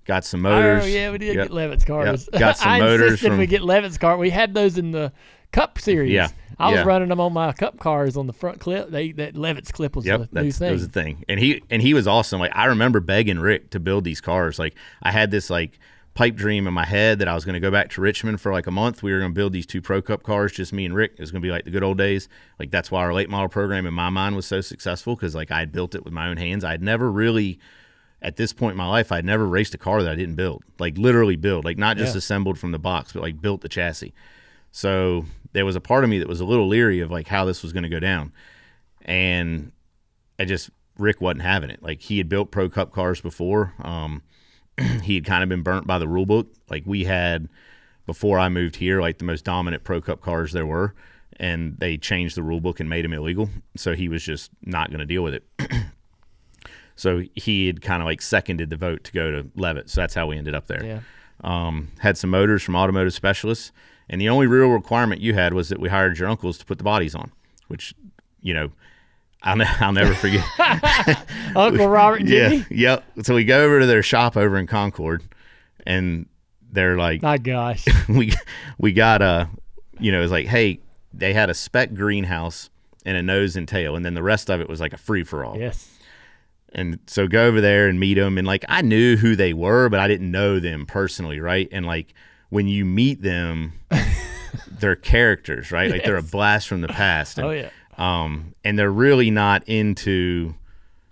got some oh, motors. Oh yeah, we did Yep. get Levitt's cars. Yep. Got some I motors insisted from- we get Levitt's car. We had those in the Cup series. Yeah, I was yeah. running them on my Cup cars on the front clip. They that Levitt's clip was Yep, the new that thing. was the thing. And he and he was awesome. Like I remember begging Rick to build these cars. Like I had this like pipe dream in my head that I was going to go back to Richmond for like a month. We were going to build these two Pro Cup cars, just me and Rick. It was going to be like the good old days. Like that's why our late model program in my mind was so successful because like I had built it with my own hands. I had never really at this point in my life, I'd never raced a car that I didn't build, like literally build, like not just Yeah. assembled from the box, but like built the chassis. So there was a part of me that was a little leery of like how this was going to go down, and I just Rick wasn't having it. Like he had built Pro Cup cars before. Um, he had kind of been burnt by the rule book. Like we had before I moved here, like the most dominant Pro Cup cars there were, and they changed the rule book and made them illegal. So he was just not going to deal with it. so he had kind of like seconded the vote to go to Levitt. So that's how we ended up there yeah. um, had some motors from automotive specialists, and the only real requirement you had was that we hired your uncles to put the bodies on, which, you know, I'll, ne- I'll never forget. Uncle Robert and yeah, yep. So we go over to their shop over in Concord, and they're like, My gosh. we we got a, you know, it's like, hey, they had a spec greenhouse and a nose and tail, and then the rest of it was like a free for all. yes. And so go over there and meet them. And like, I knew who they were, but I didn't know them personally. Right. And like, when you meet them, they're characters, right? Like they're a blast from the past. And Oh, yeah. um, and they're really not into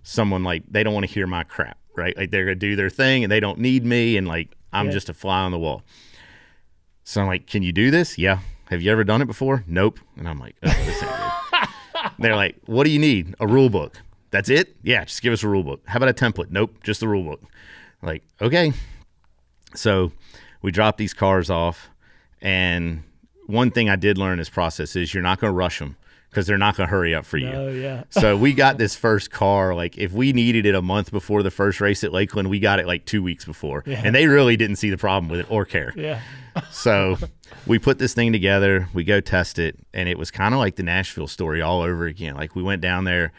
someone like they don't want to hear my crap, right? Like they're gonna do their thing and they don't need me, and like I'm Yeah. just a fly on the wall. So I'm like, "Can you do this?" Yeah. Have you ever done it before? Nope. And I'm like, oh, this ain't good. They're like, "What do you need? A rule book? That's it? Yeah, just give us a rule book. How about a template? Nope, just the rule book." Like, okay. So we drop these cars off, and one thing I did learn in this process is you're not going to rush them because they're not going to hurry up for you. Oh yeah. so we got this first car like if we needed it a month before the first race at Lakeland, we got it like two weeks before, Yeah. and they really didn't see the problem with it or care. Yeah. So we put this thing together, we go test it, and it was kind of like the Nashville story all over again. Like we went down there,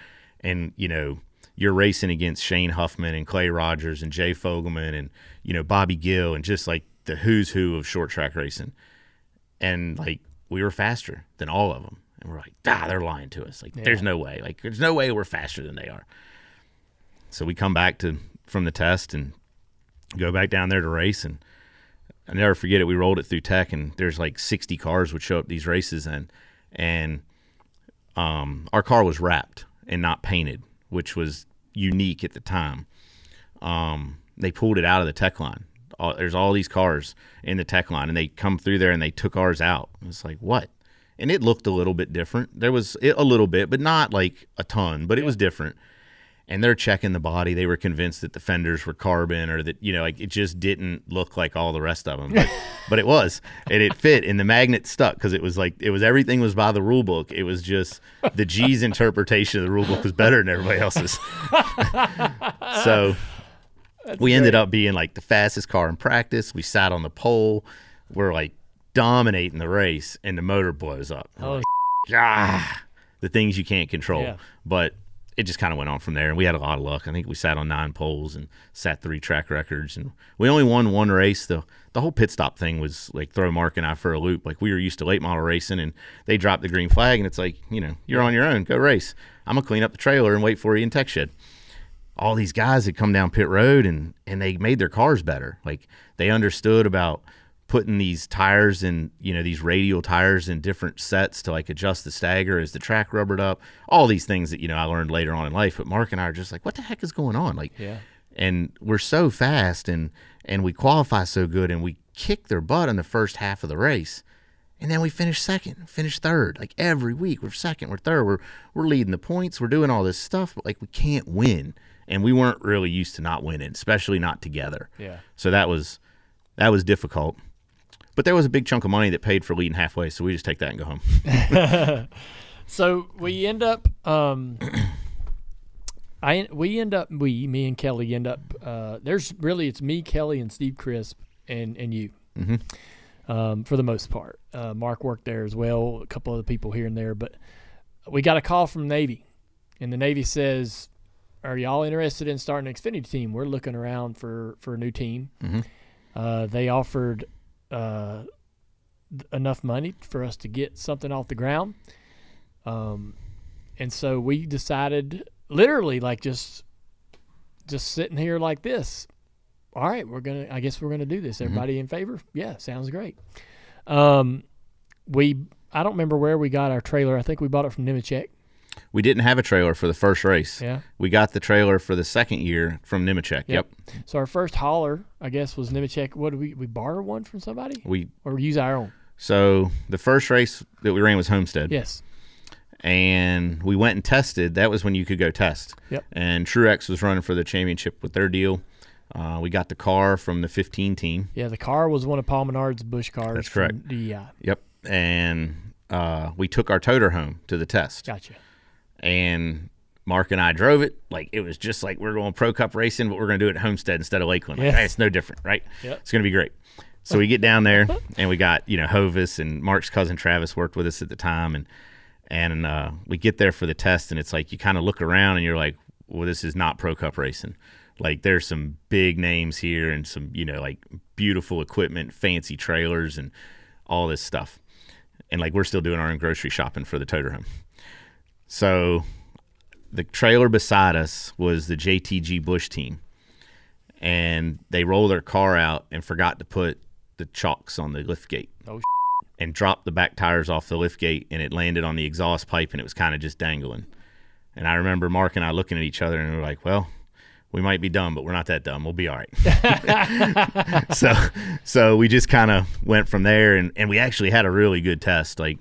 and you know you're racing against Shane Huffman and Clay Rogers and Jay Fogleman and you know Bobby Gill and just like the who's who of short track racing, and like we were faster than all of them, and we're like, ah, they're lying to us. Like there's no way, like there's no way we're faster than they are. So we come back to from the test and go back down there to race. And I never forget it. We rolled it through tech, and there's like 60 cars would show up these races, and and um, our car was wrapped and not painted, which was unique at the time. Um, they pulled it out of the tech line. All, there's all these cars in the tech line, and they come through there and they took ours out. It's like what? And it looked a little bit different. There was it, a little bit, but not like a ton, but it was different and they're checking the body. They were convinced that the fenders were carbon or that you know like it just didn't look like all the rest of them, but, but it was, and it fit, and the magnet stuck because it was like it was everything was by the rule book. It was just the G's interpretation of the rule book was better than everybody else's. so we ended up being like the fastest car in practice. We sat on the pole. We're like dominating the race, and the motor blows up. Oh, ah, the things you can't control. Yeah. But it just kind of went on from there, and we had a lot of luck. I think we sat on nine poles and sat three track records, and we only won one race. The the whole pit stop thing was like throw Mark and I for a loop. Like we were used to late model racing, and they dropped the green flag, and it's like you know you're on your own, go race. I'm gonna clean up the trailer and wait for you in tech shed. All these guys had come down pit road and and they made their cars better. Like they understood about putting these tires in you know these radial tires in different sets to like adjust the stagger as the track rubbered up all these things that you know i learned later on in life but mark and i are just like what the heck is going on like Yeah. and we're so fast and and we qualify so good and we kick their butt in the first half of the race and then we finish second finish third like every week we're second we're third we're we're leading the points we're doing all this stuff but like we can't win and we weren't really used to not winning especially not together Yeah. so that was that was difficult. But there was a big chunk of money that paid for leading halfway, so we just take that and go home. So we end up, um, I we end up we me and Kelly end up. Uh, there's really it's me, Kelly, and Steve Crisp, and and you, um, for the most part. Uh, Mark worked there as well. A couple other people here and there, but we got a call from Navy, and the Navy says, "Are y'all interested in starting an Xfinity team? We're looking around for for a new team." Mhm. Uh, they offered uh, enough money for us to get something off the ground. Um, and so we decided, literally, like just just sitting here like this. All right, we're gonna. I guess we're gonna do this. Everybody in favor? Yeah, sounds great. Um, we. I don't remember where we got our trailer. I think we bought it from Nemechek. We didn't have a trailer for the first race. Yeah. We got the trailer for the second year from Nemechek. Yep. So our first hauler, I guess, was Nemechek. What did we we borrow one from somebody We or use our own? so the first race that we ran was Homestead. Yes. And we went and tested. That was when you could go test. Yep. And Truex was running for the championship with their deal. Uh, we got the car from the 15 team. Yeah, the car was one of Paul Menard's Busch cars. That's correct. DEI. Yep. And uh, we took our toter home to the test. Gotcha. And Mark and I drove it. Like it was just like we're going Pro Cup racing, but we're going to do it at Homestead instead of Lakeland. Like, Yes. hey, it's no different, right? Yep. It's going to be great. So we get down there and we got you know Hovis and Mark's cousin Travis worked with us at the time, and and uh, we get there for the test, and it's like you kind of look around and you're like, well, this is not Pro Cup racing. Like there's some big names here and some you know like beautiful equipment, fancy trailers, and all this stuff. And like we're still doing our own grocery shopping for the toter home. So the trailer beside us was the JTG Busch team, and they rolled their car out and forgot to put the chocks on the lift gate. Oh, and dropped the back tires off the lift gate and it landed on the exhaust pipe and it was kind of just dangling. And I remember Mark and I looking at each other and we are like, well, we might be dumb, but we're not that dumb. We'll be all right. so, so we just kind of went from there, and, and we actually had a really good test. Like,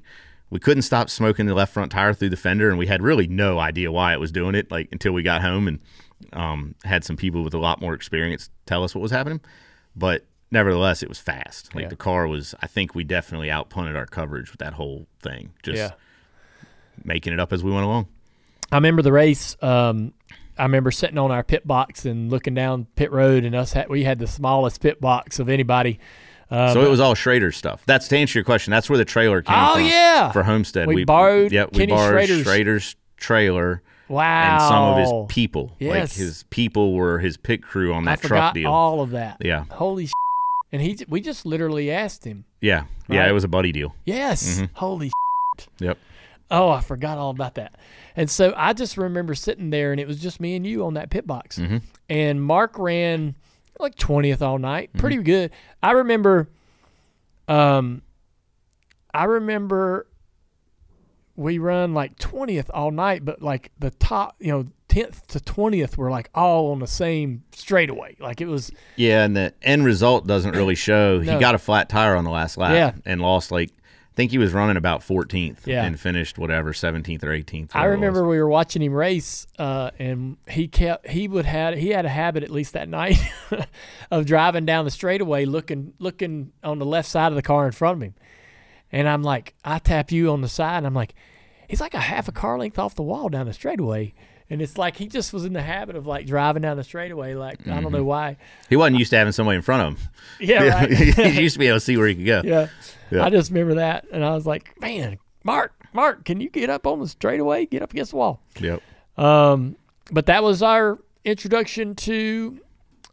we couldn't stop smoking the left front tire through the fender, and we had really no idea why it was doing it. Like until we got home and um, had some people with a lot more experience tell us what was happening. But nevertheless, it was fast. Like Yeah. the car was. I think we definitely outpunted our coverage with that whole thing. Just Yeah. making it up as we went along. I remember the race. Um, I remember sitting on our pit box and looking down pit road, and us had, we had the smallest pit box of anybody. Um, so it was all Schrader stuff. That's to answer your question. That's where the trailer came Oh, from. yeah. for Homestead. We borrowed Yeah, we Kenny borrowed Schrader's- Schrader's trailer wow, and some of his people. Like Yes. his people were his pit crew on I that truck deal. all of that. Yeah, Holy, sh- and he we just literally asked him. yeah, yeah. It was a buddy deal. Yes, Mm-hmm. holy. sh- Yep. Oh, I forgot all about that. And so I just remember sitting there, and it was just me and you on that pit box. Mm-hmm. And Mark ran like twentieth all night, Mm-hmm. pretty good. I remember, um, I remember we run like twentieth all night, but like the top, you know, tenth to twentieth were like all on the same straightaway. Like it was, Yeah, and the end result doesn't really show. No. He got a flat tire on the last lap. Yeah. and lost like think he was running about 14th. Yeah. and finished whatever 17th or 18th. I whatever it was. remember we were watching him race, uh, and he kept he would had he had a habit at least that night of driving down the straightaway, looking looking on the left side of the car in front of him, and I'm like, I tap you on the side, and I'm like, he's like a half a car length off the wall down the straightaway, and it's like he just was in the habit of like driving down the straightaway, like I don't know why, he wasn't used to having somebody in front of him. yeah, right. he used to be able to see where he could go. yeah. Yeah. I just remember that, and I was like, man, Mark, Mark, can you get up on the straightaway, get up against the wall? Yep. Um, but that was our introduction to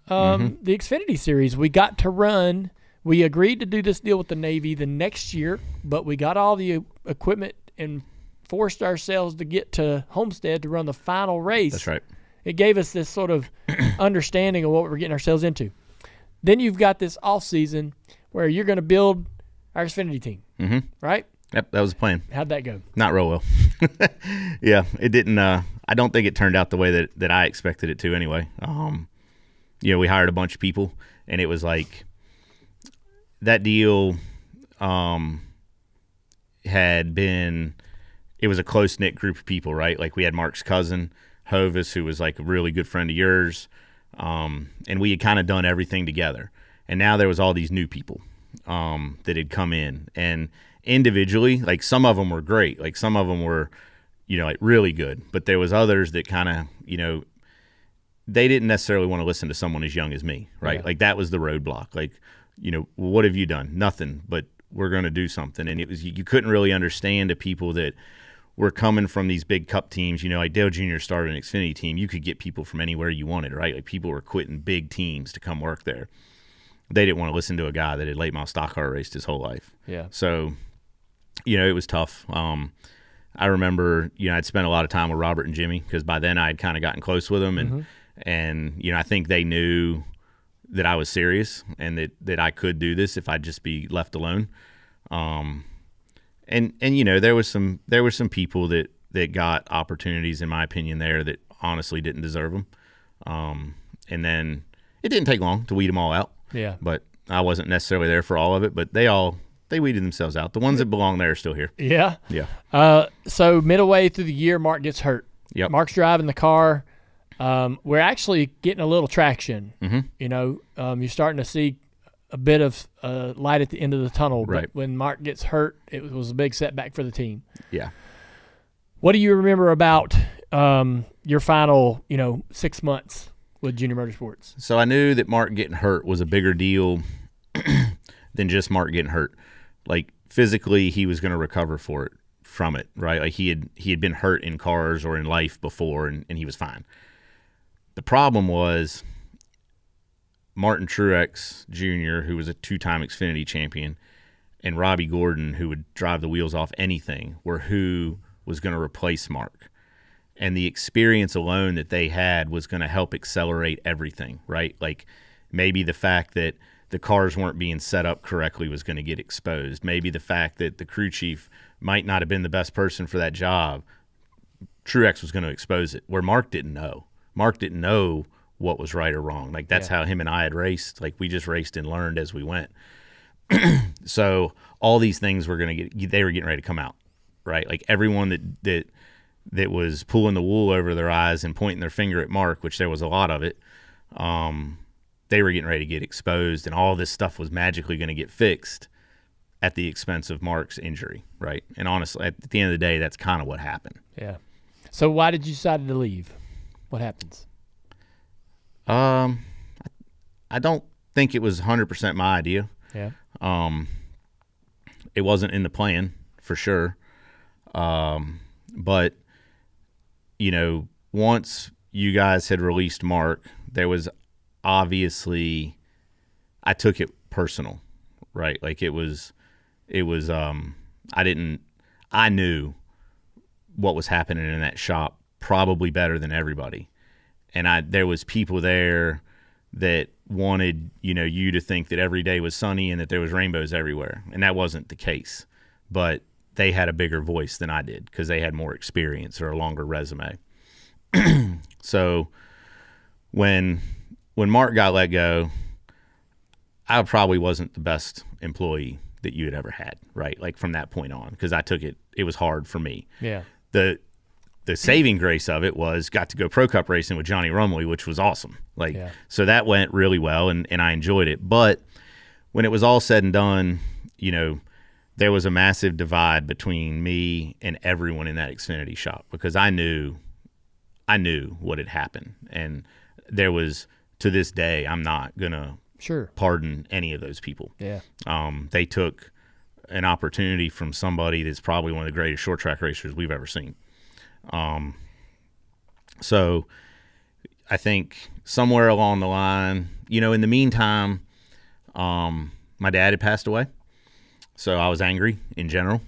um, the Xfinity series. We got to run. We agreed to do this deal with the Navy the next year, but we got all the equipment and forced ourselves to get to Homestead to run the final race. That's right. It gave us this sort of understanding of what we're getting ourselves into. Then you've got this off season where you're going to build our Xfinity team, Mm-hmm. right? Yep, that was the plan. How'd that go? Not real well. yeah, it didn't. Uh, I don't think it turned out the way that, that I expected it to. Anyway, um, you know, we hired a bunch of people, and it was like that deal um, had been. It was a close knit group of people, right? Like we had Mark's cousin Hovis, who was like a really good friend of yours, um, and we had kind of done everything together. And now there was all these new people um, that had come in, and individually, like some of them were great, like some of them were, you know, like really good, but there was others that kind of, you know, they didn't necessarily want to listen to someone as young as me, right? Yeah. Like that was the roadblock. Like, you know, what have you done? Nothing, but we're going to do something. And it was you, you couldn't really understand the people that were coming from these big cup teams. You know, like Dale Jr. started an Xfinity team. You could get people from anywhere you wanted, right? Like people were quitting big teams to come work there. They didn't want to listen to a guy that had late model stock car raced his whole life. Yeah. So, you know, it was tough. Um, I remember, you know, I'd spent a lot of time with Robert and Jimmy because by then I had kind of gotten close with them, and and you know, I think they knew that I was serious and that that I could do this if I'd just be left alone. Um, and and you know, there was some there were some people that that got opportunities, in my opinion, there that honestly didn't deserve them. Um, and then it didn't take long to weed them all out Yeah. but I wasn't necessarily there for all of it. But they all they weeded themselves out. The ones that belong there are still here. Yeah. Yeah, Uh, so midway through the year, Mark gets hurt. Yep. Mark's driving the car. Um, we're actually getting a little traction. Mm-hmm. You know, um, you're starting to see a bit of uh, light at the end of the tunnel. Right. But when Mark gets hurt, it was a big setback for the team. yeah. What do you remember about um, your final, you know, six months with Junior Motorsports? So I knew that Mark getting hurt was a bigger deal than just Mark getting hurt. Like physically, he was going to recover for it from it, right? Like he had he had been hurt in cars or in life before, and, and he was fine. The problem was Martin Truex Jr., who was a two-time Xfinity champion, and Robby Gordon, who would drive the wheels off anything, were who was going to replace Mark. And the experience alone that they had was going to help accelerate everything, right? Like maybe the fact that the cars weren't being set up correctly was going to get exposed. Maybe the fact that the crew chief might not have been the best person for that job, Truex was going to expose it. Where Mark didn't know. Mark didn't know what was right or wrong. Like that's Yeah. how him and I had raced. Like we just raced and learned as we went. so all these things were going to get they were getting ready to come out, right? Like everyone that that that was pulling the wool over their eyes and pointing their finger at Mark, which there was a lot of it. Um, they were getting ready to get exposed, and all this stuff was magically going to get fixed at the expense of Mark's injury, right? And honestly, at the end of the day, that's kind of what happened. Yeah. So why did you decide to leave? What happens? Um, I don't think it was 100% my idea. Yeah. Um, it wasn't in the plan for sure. Um, but you know, once you guys had released Mark, there was obviously I took it personal, right? Like it was, it was. Um, I didn't. I knew what was happening in that shop probably better than everybody, and I there was people there that wanted you know you to think that every day was sunny and that there was rainbows everywhere. And that wasn't the case. But they had a bigger voice than I did because they had more experience or a longer resume. So when when Mark got let go I probably wasn't the best employee that you had ever had right? Like from that point on because I took it it was hard for me. Yeah. the the saving grace of it was got to go pro cup racing with Johnny Rumley, which was awesome. Like Yeah. so that went really well and, and I enjoyed it. But when it was all said and done, you know, there was a massive divide between me and everyone in that Xfinity shop because I knew I knew what had happened. And there was to this day I'm not gonna Sure. pardon any of those people. Yeah. Um, they took an opportunity from somebody that's probably one of the greatest short track racers we've ever seen. Um, so I think somewhere along the line, you know, in the meantime, um, my dad had passed away. So I was angry in general.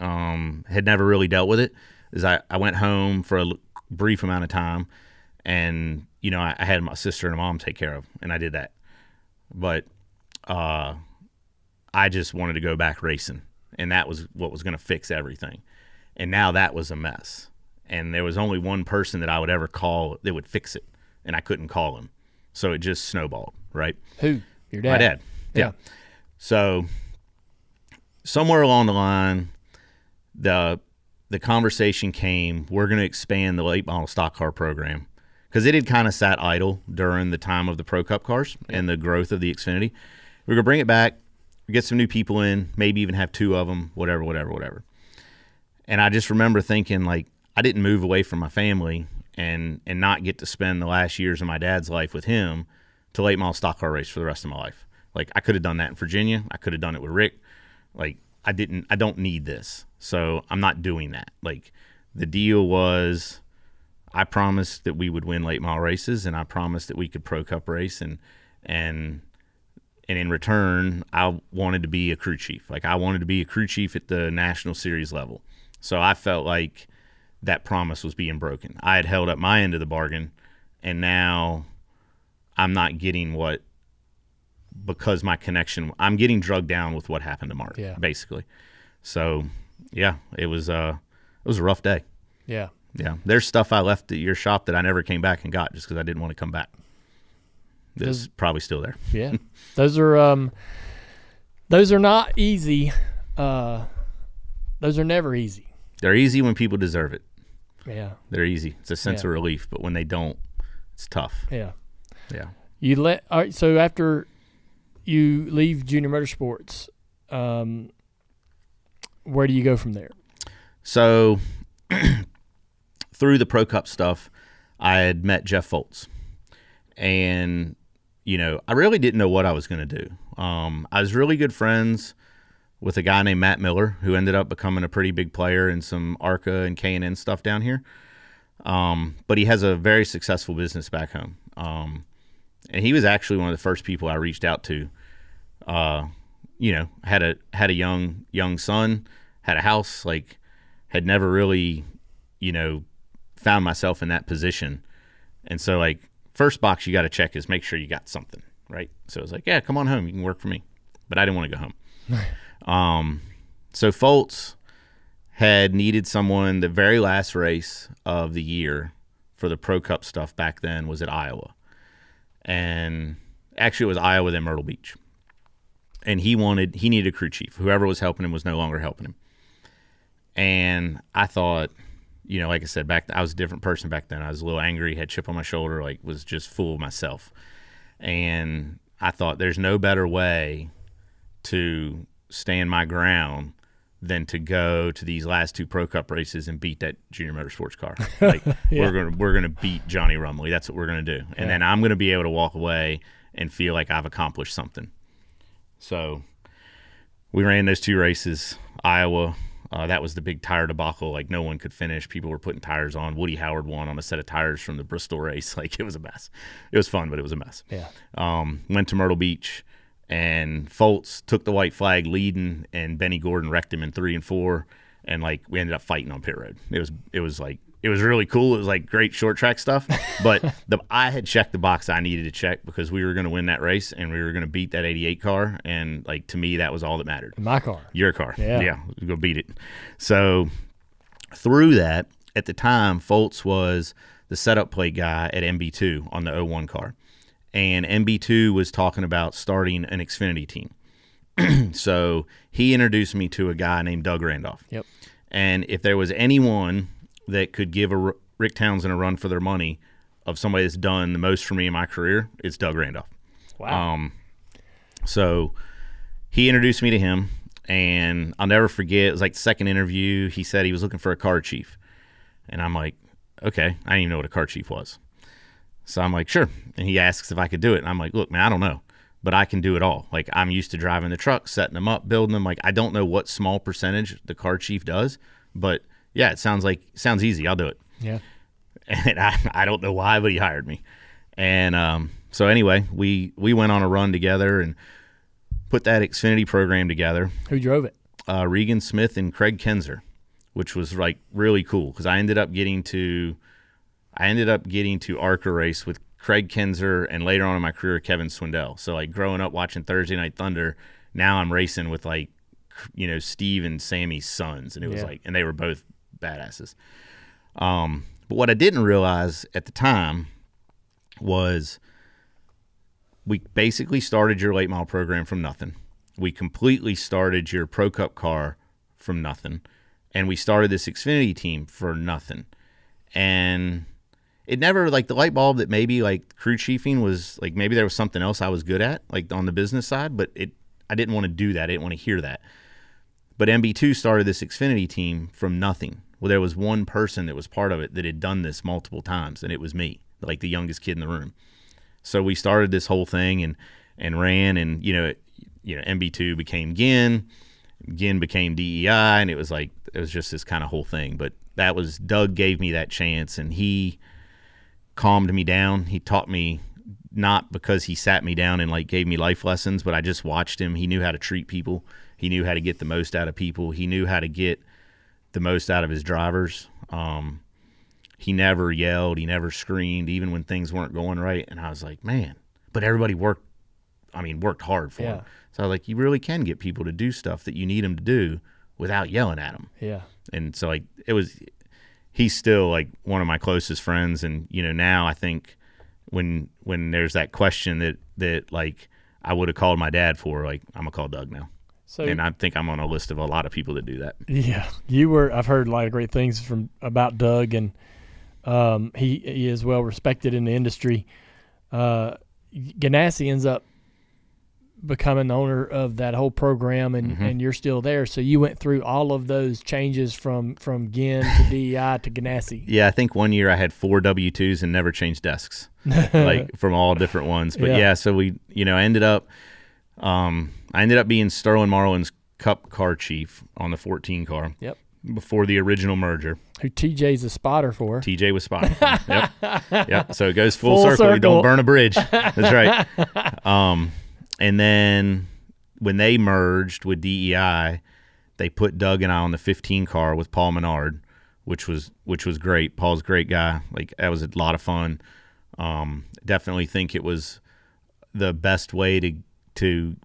Um, had never really dealt with it. Is I, I went home for a brief amount of time and, you know, I, I had my sister and mom take care of, and I did that. But uh, I just wanted to go back racing, and that was what was going to fix everything. And now that was a mess, and there was only one person that I would ever call that would fix it, and I couldn't call him, so it just snowballed. Right, Who? Your dad. my dad. Yeah. Yeah. So somewhere along the line, the the conversation came. We're going to expand the late model stock car program because it had kind of sat idle during the time of the Pro Cup cars and the growth of the Xfinity. We're going to bring it back, get some new people in, maybe even have two of them, whatever, whatever, whatever. And I just remember thinking, like, I didn't move away from my family and and not get to spend the last years of my dad's life with him to late model stock car race for the rest of my life. Like, I could have done that in Virginia. I could have done it with Rick. Like, I didn't. I don't need this, so I'm not doing that. Like, the deal was I promised that we would win late mile races, and I promised that we could pro cup race, and and and in return, I wanted to be a crew chief. Like I wanted to be a crew chief at the national series level. So I felt like that promise was being broken. I had held up my end of the bargain, and now I'm not getting what because my connection. I'm getting drugged down with what happened to Mark, Yeah. basically. So yeah, it was uh, it was a rough day. Yeah. Yeah, there's stuff I left at your shop that I never came back and got just because I didn't want to come back. Does- probably still there. Yeah. those are um those are not easy. Uh those are never easy. They're easy when people deserve it. Yeah. They're easy. It's a sense Yeah. of relief, but when they don't, it's tough. Yeah. Yeah. You let all right, so after you leave junior motorsports, um where do you go from there? So through the Pro Cup stuff, I had met Jeff Fultz, and you know, I really didn't know what I was going to do. Um, I was really good friends with a guy named Matt Miller, who ended up becoming a pretty big player in some ARCA and K and N stuff down here. Um, but he has a very successful business back home, um, and he was actually one of the first people I reached out to. Uh, you know, had a had a young young son, had a house, like had never really, you know, found myself in that position. And so like first box you got to check is make sure you got something, right? So I was like, yeah, come on home. You can work for me. But I didn't want to go home. Um, so Fultz had needed someone. The very last race of the year for the Pro Cup stuff back then was at Iowa, and actually it was Iowa then Myrtle Beach. And he wanted he needed a crew chief. Whoever was helping him was no longer helping him. And I thought, you know, like I said, back I was a different person back then. I was a little angry, had chip on my shoulder, like was just full of myself. And I thought there's no better way to stand my ground than to go to these last two Pro Cup races and beat that junior motorsports car. Like Yeah. we're gonna we're gonna beat Johnny Rumley. That's what we're gonna do, and Yeah. then I'm gonna be able to walk away and feel like I've accomplished something. So we ran those two races, Iowa. Uh, that was the big tire debacle. Like no one could finish. People were putting tires on. Woody Howard won on a set of tires from the Bristol race. Like it was a mess. It was fun, but it was a mess Yeah. um, went to Myrtle Beach, and Fultz took the white flag leading, and Benny Gordon wrecked him in three and four, and like we ended up fighting on pit road. It was it was like it was really cool. It was like great short track stuff, but the I had checked the box I needed to check because we were going to win that race and we were going to beat that 88 car, and like to me that was all that mattered. My car. Your car. Yeah. Yeah. Go beat it. So through that, at the time, Fultz was the setup plate guy at MB2 on the 01 car. And MB2 was talking about starting an Xfinity team. so he introduced me to a guy named Doug Randolph. Yep. And if there was anyone that could give a R- Rick Townsend a run for their money of somebody that's done the most for me in my career, it's Doug Randolph. Wow. Um, so he introduced me to him, and I'll never forget. It was like the second interview. He said he was looking for a car chief, and I'm like, okay, I didn't even know what a car chief was. So I'm like, sure. And he asks if I could do it, and I'm like, look, man, I don't know, but I can do it all. Like I'm used to driving the truck, setting them up, building them. Like I don't know what small percentage the car chief does, but yeah, it sounds like sounds easy. I'll do it yeah. and I, I don't know why, but he hired me. And um, so anyway, we we went on a run together and put that Xfinity program together. Who drove it? Uh, Regan Smith and Kraig Kinser, which was like really cool because I ended up getting to I ended up getting to ARCA race with Kraig Kinser and later on in my career Kevin Swindell. So like growing up watching Thursday Night Thunder, now I'm racing with like you know Steve and Sammy's sons, and it was Yeah. like and they were both badasses. Um, but what I didn't realize at the time was we basically started your late model program from nothing. We completely started your Pro Cup car from nothing. And we started this Xfinity team for nothing. And it never like the light bulb that maybe like crew chiefing was like maybe there was something else I was good at, like on the business side, but it I didn't want to do that. I didn't want to hear that. But MB2 started this Xfinity team from nothing. Well, there was one person that was part of it that had done this multiple times, and it was me, like the youngest kid in the room. So we started this whole thing and and ran, and you know, it, you know, MB2 became Ginn, Ginn became DEI, and it was like it was just this kind of whole thing. But that was Doug gave me that chance, and he calmed me down. He taught me not because he sat me down and like gave me life lessons, but I just watched him. He knew how to treat people. He knew how to get the most out of people. He knew how to get the most out of his drivers. Um, he never yelled. He never screamed, even when things weren't going right. And I was like, man, but everybody worked. I mean, worked hard for Yeah. him. So I was like, you really can get people to do stuff that you need them to do without yelling at them Yeah. and so like it was he's still like one of my closest friends and you know now i think when when there's that question that that like i would have called my dad for like i'm gonna call doug now So and i think i'm on a list of a lot of people that do that Yeah, you were. I've heard a lot of great things from about Doug, and um, he he is well respected in the industry. Uh, Ganassi ends up becoming the owner of that whole program, and, Mm-hmm. and you're still there. So you went through all of those changes from from Ginn to DEI to Ganassi. yeah i think one year i had four w2s and never changed desks like from all different ones but Yeah. yeah. so we you know I ended up um i ended up being sterling marlin's cup car chief on the 14 car Yep. before the original merger Who TJ's a spotter for? TJ was spotter. yep. Yep. So it goes full, Full circle. Circle. don't burn a bridge. That's right. Um, and then when they merged with DEI, they put Doug and I on the 15 car with Paul Menard, which was which was great. Paul's a great guy. Like that was a lot of fun. Um, definitely think it was the best way to to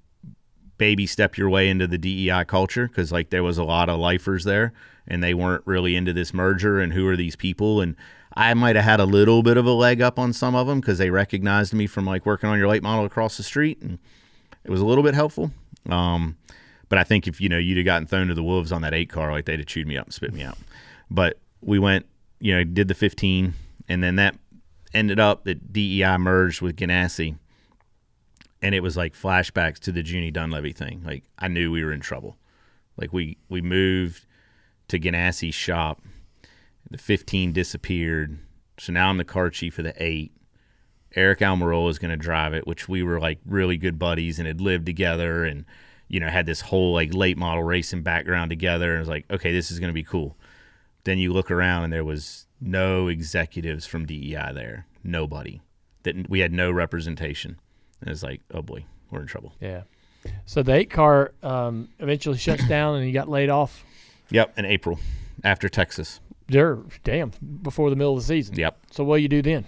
baby step your way into the DEI culture because like there was a lot of lifers there and they weren't really into this merger and who are these people and I might have had a little bit of a leg up on some of them because they recognized me from like working on your late model across the street and it was a little bit helpful. Um, but I think if you know you'd have gotten thrown to the wolves on that eight car, like they'd have chewed me up and spit me out. But we went, you know, did the 15, and then that ended up that DEI merged with Ganassi, and it was like flashbacks to the Junie Donlavey thing. Like I knew we were in trouble. Like we we moved to Ganassi's shop, the 15 disappeared, so now I'm the car chief of the eight. Aric Almirola is going to drive it, which we were like really good buddies and had lived together and you know had this whole like late model racing background together. And it was like, okay, this is going to be cool. Then you look around and there was no executives from DEI there, nobody. That we had no representation. And it's like, oh boy, we're in trouble. Yeah. So the eight car um, eventually shuts down, and you got laid off. Yep, in April after Texas. There, damn, before the middle of the season. Yep. So what do you do then?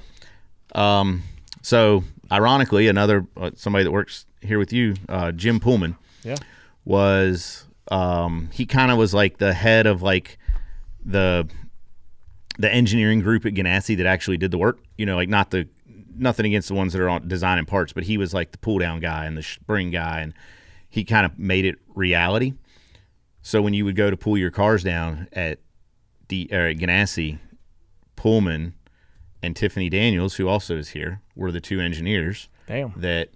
Um, so ironically, another uh, somebody that works here with you, uh, Jim Pullman, Yeah. was um, he kind of was like the head of like the the engineering group at Ganassi that actually did the work. You know, like not the nothing against the ones that are on designing parts, but he was like the pull down guy and the spring guy, and he kind of made it reality. So when you would go to pull your cars down at the or at Ganassi, Pullman and Tiffany Daniels, who also is here, were the two engineers Damn. that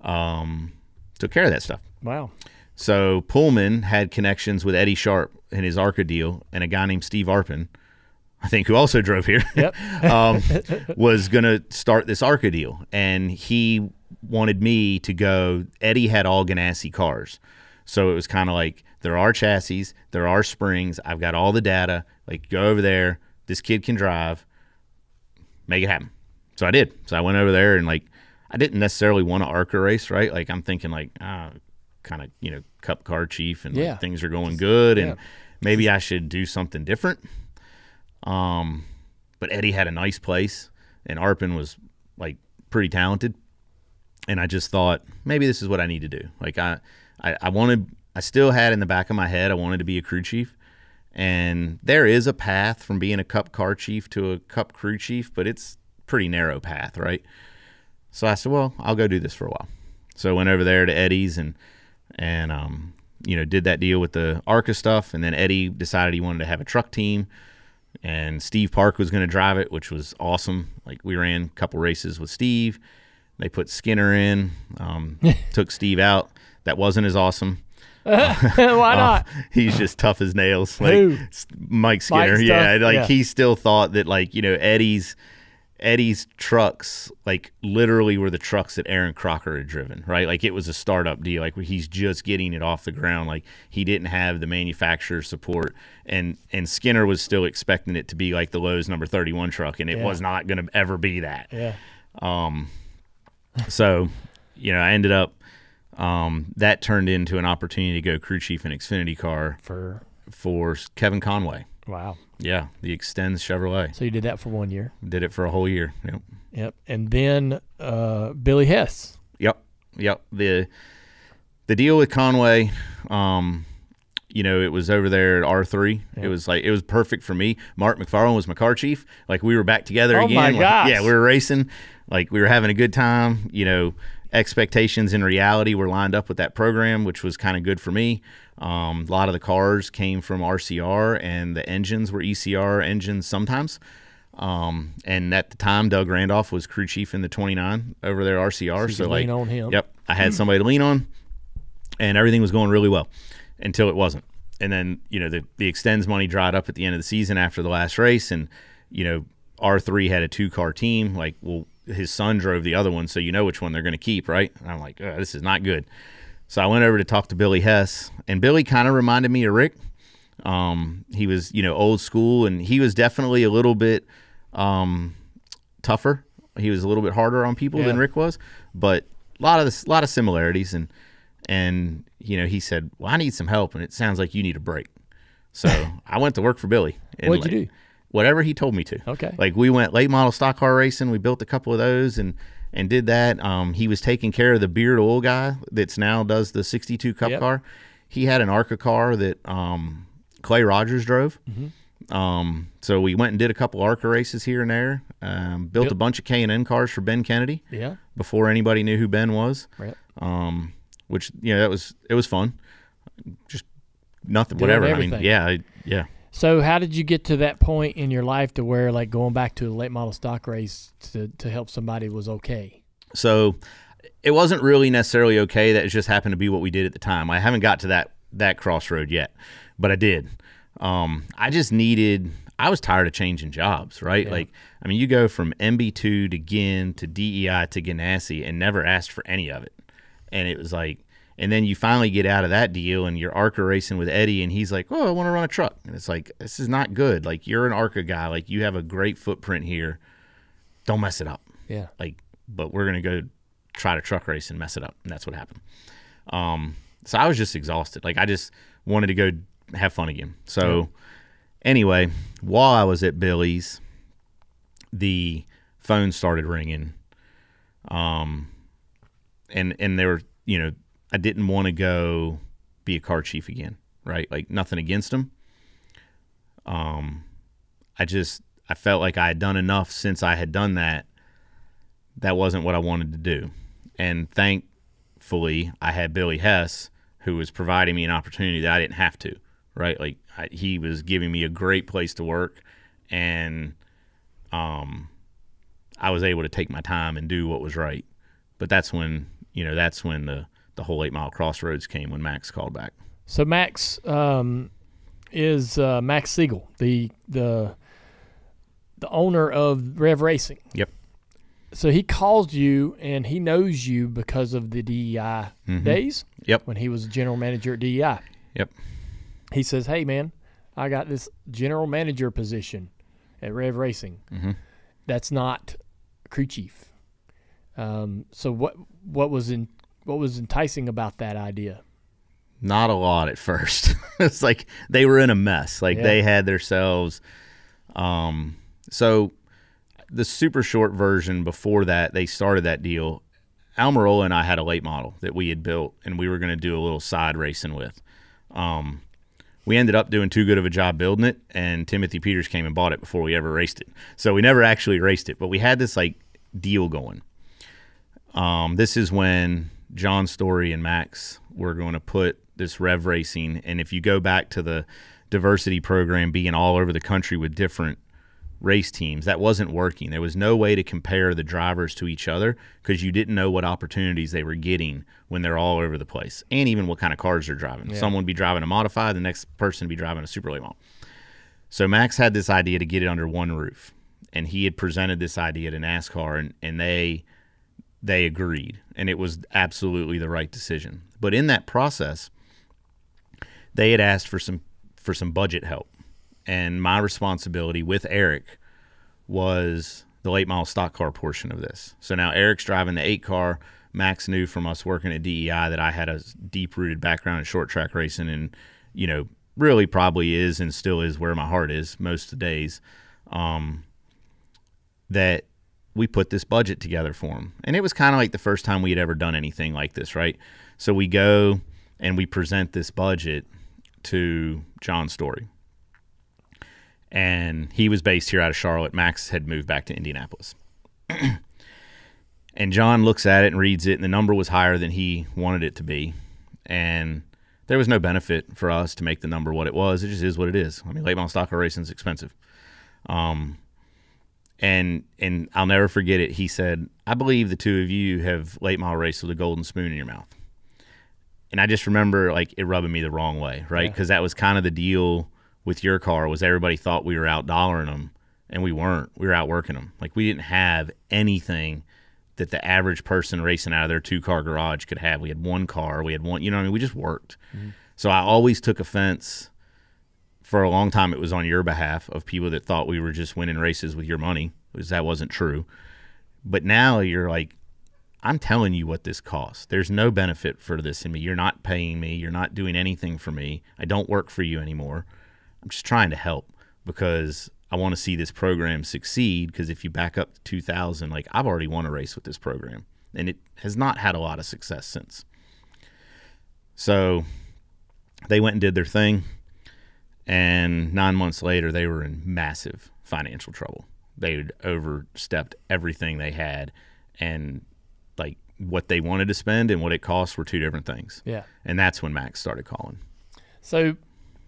um, took care of that stuff. Wow. So Pullman had connections with Eddie Sharp and his ARCA deal, and a guy named Steve Arpin, I think, who also drove here, Yep. um, was going to start this ARCA deal. And he wanted me to go. Eddie had all Ganassi cars. So it was kind of like there are chassis, there are springs. I've got all the data. Like, go over there. This kid can drive. Make it happen. So I did. So I went over there and, like, I didn't necessarily want to ARCA race, right? Like, I'm thinking, like, ah, kind of, you know, cup car chief and like, Yeah. things are going good. And yeah. maybe I should do something different. Um, but Eddie had a nice place, and Arpin was like pretty talented. And I just thought maybe this is what I need to do. Like I, I, I wanted, I still had in the back of my head, I wanted to be a crew chief. And there is a path from being a cup car chief to a cup crew chief, but it's pretty narrow path, right? So I said, well, I'll go do this for a while. So I went over there to Eddie's and and um, you know did that deal with the ARCA stuff, and then Eddie decided he wanted to have a truck team, and Steve Park was going to drive it, which was awesome. Like we ran a couple races with Steve. They put Skinner in, um, took Steve out. That wasn't as awesome. Why Uh, not? he's just tough as nails. Like Who? Mike Skinner. Mike's yeah, tough? like Yeah. he still thought that like you know Eddie's Eddie's trucks like literally were the trucks that Aaron Crocker had driven. Right, like it was a startup deal. Like he's just getting it off the ground. Like he didn't have the manufacturer support, and and Skinner was still expecting it to be like the Lowe's number thirty one truck, and it Yeah. was not going to ever be that. yeah. Um. So, you know, I ended up um, that turned into an opportunity to go crew chief in Xfinity car For for Kevin Conway. wow. Yeah, the ExtenZe Chevrolet. So you did that for one year. Did it for a whole year. Yep. Yep. And then uh, Billy Hess. Yep. Yep. The the deal with Conway, um, you know, it was over there at R three. It was like it was perfect for me. Mark McFarland was my car chief. Like we were back together Oh again. my Like, gosh. yeah, we were racing. Like we were having a good time. You know, expectations and reality were lined up with that program, which was kind of good for me. Um, a lot of the cars came from RCR, and the engines were ECR engines sometimes. Um, and at the time, Doug Randolph was crew chief in the 29 over there RCR. you So, like, lean on him. yep, I had somebody to lean on, and everything was going really well until it wasn't. And then, you know, the, the ExtenZe money dried up at the end of the season after the last race. And, you know, R3 had a two car team. Like, well, his son drove the other one, so you know which one they're going to keep, right? And I'm like, "Ugh, this is not good. So I went over to talk to Billy Hess, and Billy kind of reminded me of Rick. Um, he was, you know, old school, and he was definitely a little bit um, tougher. He was a little bit harder on people than Rick was, but a lot of this, lot of similarities. And and you know, he said, "Well, I need some help, and it sounds like you need a break." So I went to work for Billy. What'd you do? Whatever he told me to. Okay. Like we went late model stock car racing. We built a couple of those, and and did that. Um, he was taking care of the Beard Oil guy that's now does the 62 Cup Yep. car. He had an ARCA car that um, Clay Rogers drove. Mm-hmm. Um, so we went and did a couple ARCA races here and there. Um, built Yep. a bunch of K and N cars for Ben Kennedy Yeah. before anybody knew who Ben was. Right. Um, which you know that was it was fun. Just nothing, Doing whatever. I mean, yeah, yeah. So how did you get to that point in your life to where like going back to a late model stock race to, to help somebody was okay? So it wasn't really necessarily okay. That just happened to be what we did at the time. I haven't got to that that crossroad yet, but I did. Um, I just needed. I was tired of changing jobs, right? Yeah. Like, I mean, you go from MB2 to Ginn to DEI to Ganassi and never asked for any of it, and it was like. And then you finally get out of that deal, and you're ARCA racing with Eddie, and he's like, "Oh, I want to run a truck," and it's like, "This is not good. Like, you're an ARCA guy. Like, you have a great footprint here. Don't mess it up." Yeah. like but we're gonna go try to truck race and mess it up and that's what happened um so i was just exhausted like i just wanted to go have fun again so anyway while i was at billy's the phone started ringing um and and there were you know i didn't want to go be a car chief again right like nothing against him um i just i felt like i had done enough since i had done that that wasn't what I wanted to do. And thankfully, I had Billy Hess, who was providing me an opportunity that I didn't have to, right? Like I, he was giving me a great place to work, and um, I was able to take my time and do what was right. But that's when you know that's when the the whole eight mile crossroads came when Max called back. So Max um, is uh, Max Siegel, the the the owner of Rev Racing. Yep. So he calls you and he knows you because of the DEI days Yep. when he was general manager at DEI. Yep. He says, "Hey man, I got this general manager position at Rev Racing. Mhm. That's not crew chief." Um, so what what was in what was enticing about that idea? Not a lot at first. it's like they were in a mess. Like Yeah. they had themselves. Um, so the super short version before that, they started that deal. Almirola and I had a late model that we had built, and we were going to do a little side racing with. Um, we ended up doing too good of a job building it, and Timothy Peters came and bought it before we ever raced it. So we never actually raced it, but we had this like deal going. Um, this is when John Story and Max were going to put this Rev Racing, and if you go back to the diversity program being all over the country with different race teams, that wasn't working. There was no way to compare the drivers to each other because you didn't know what opportunities they were getting when they're all over the place, and even what kind of cars they're driving. Someone would be driving a modified, the next person would be driving a super late model. So Max had this idea to get it under one roof, and he had presented this idea to NASCAR, and, and they they agreed, and it was absolutely the right decision. But in that process, they had asked for some for some budget help, and my responsibility with Aric was the late model stock car portion of this. So now Aric's driving the eight car. Max knew from us working at DEI that I had a deep rooted background in short track racing, and you know really probably is and still is where my heart is most of the days. Um, that we put this budget together for him. And it was kind of like the first time we had ever done anything like this, right? So we go and we present this budget to John Story. And he was based here out of Charlotte. Max had moved back to Indianapolis. and John looks at it and reads it, and the number was higher than he wanted it to be. And there was no benefit for us to make the number what it was. It just is what it is. I mean, late model stock racing is expensive. Um, and and I'll never forget it. He said, "I believe the two of you have late model raced with a golden spoon in your mouth." And I just remember like it rubbing me the wrong way, right? Yeah. Because that was kind of the deal with your car was everybody thought we were out dollaring them, and we weren't. We were outworking them. Like we didn't have anything that the average person racing out of their two car garage could have. We had one car. We had one. You know, what I mean, we just worked. Mm-hmm. So I always took offense for a long time it was on your behalf of people that thought we were just winning races with your money because that wasn't true. But now you're like i'm telling you what this costs. There's no benefit for this in me. You're not paying me. You're not doing anything for me. I don't work for you anymore. I'm just trying to help because I want to see this program succeed because if you back up to 2000, like I've already won a race with this program, and it has not had a lot of success since. So they went and did their thing, and nine months later, they were in massive financial trouble. They had overstepped everything they had, and like what they wanted to spend and what it cost were two different things. Yeah. And that's when Max started calling. So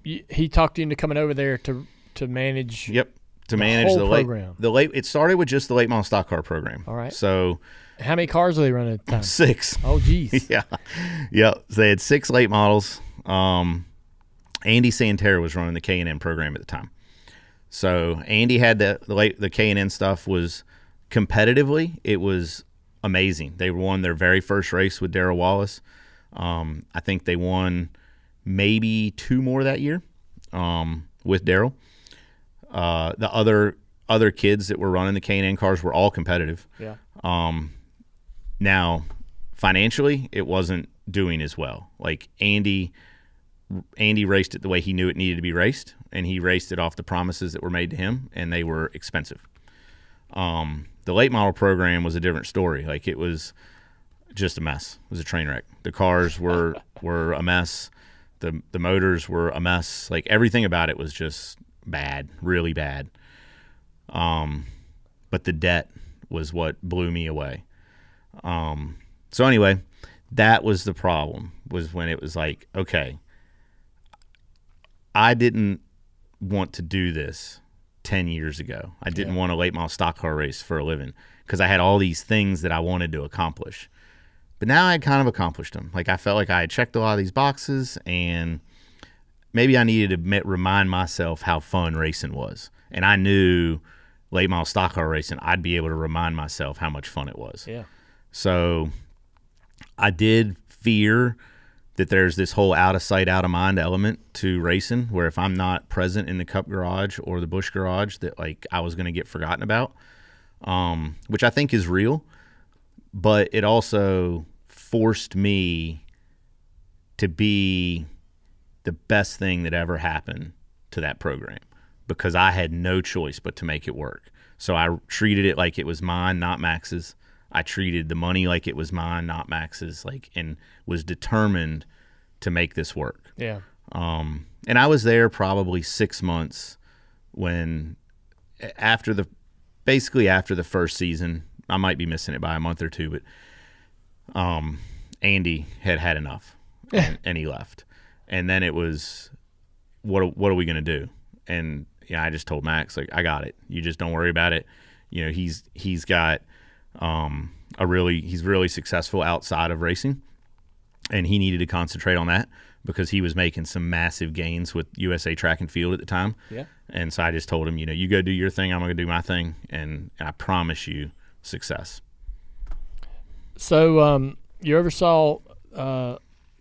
he talked you into coming over there to to manage. Yep. To manage whole the late, program. the late, it started with just the late model stock car program. All right. So How many cars are they running at the time? six. Oh, geez. yeah, yeah. So they had six late models. Um, Andy Santerre was running the K and N program at the time. So Andy had the the late the K and N stuff was competitively it was amazing. They won their very first race with Darrell Wallace. Um, I think they won maybe two more that year um, with Darrell. Uh, the other other kids that were running the K and N cars were all competitive. Yeah. Um, now, financially, it wasn't doing as well. Like Andy, Andy raced it the way he knew it needed to be raced, and he raced it off the promises that were made to him, and they were expensive. Um, the late model program was a different story. Like it was just a mess. It was a train wreck. The cars were were a mess. The the motors were a mess. Like everything about it was just bad, really bad. Um, but the debt was what blew me away. Um, so anyway, that was the problem. Was when it was like, okay, I didn't want to do this 10 years ago. I didn't want a late model stock car race for a living because I had all these things that I wanted to accomplish. But now I had kind of accomplished them. Like I felt like I had checked a lot of these boxes and maybe I needed to admit, remind myself how fun racing was. And I knew late model stock car racing, I'd be able to remind myself how much fun it was. Yeah. So I did fear that there's this whole out of sight, out of mind element to racing where if I'm not present in the cup garage or the Busch garage that like I was going to get forgotten about. Um, which I think is real, but it also forced me to be the best thing that ever happened to that program because I had no choice but to make it work. So I treated it like it was mine, not Max's. I treated the money like it was mine, not Max's, like and was determined to make this work. Yeah. Um, and I was there probably six months when after the basically after the first season, I might be missing it by a month or two, but um, Andy had had enough and, and he left. And then it was, what what are we gonna do? And yeah, I just told Max like I got it. You just don't worry about it. You know, he's he's got um, a really he's really successful outside of racing, and he needed to concentrate on that because he was making some massive gains with USA Track and Field at the time. Yeah. And so I just told him, you know, you go do your thing, I'm going to do my thing, and, and I promise you success. So um, you ever saw uh,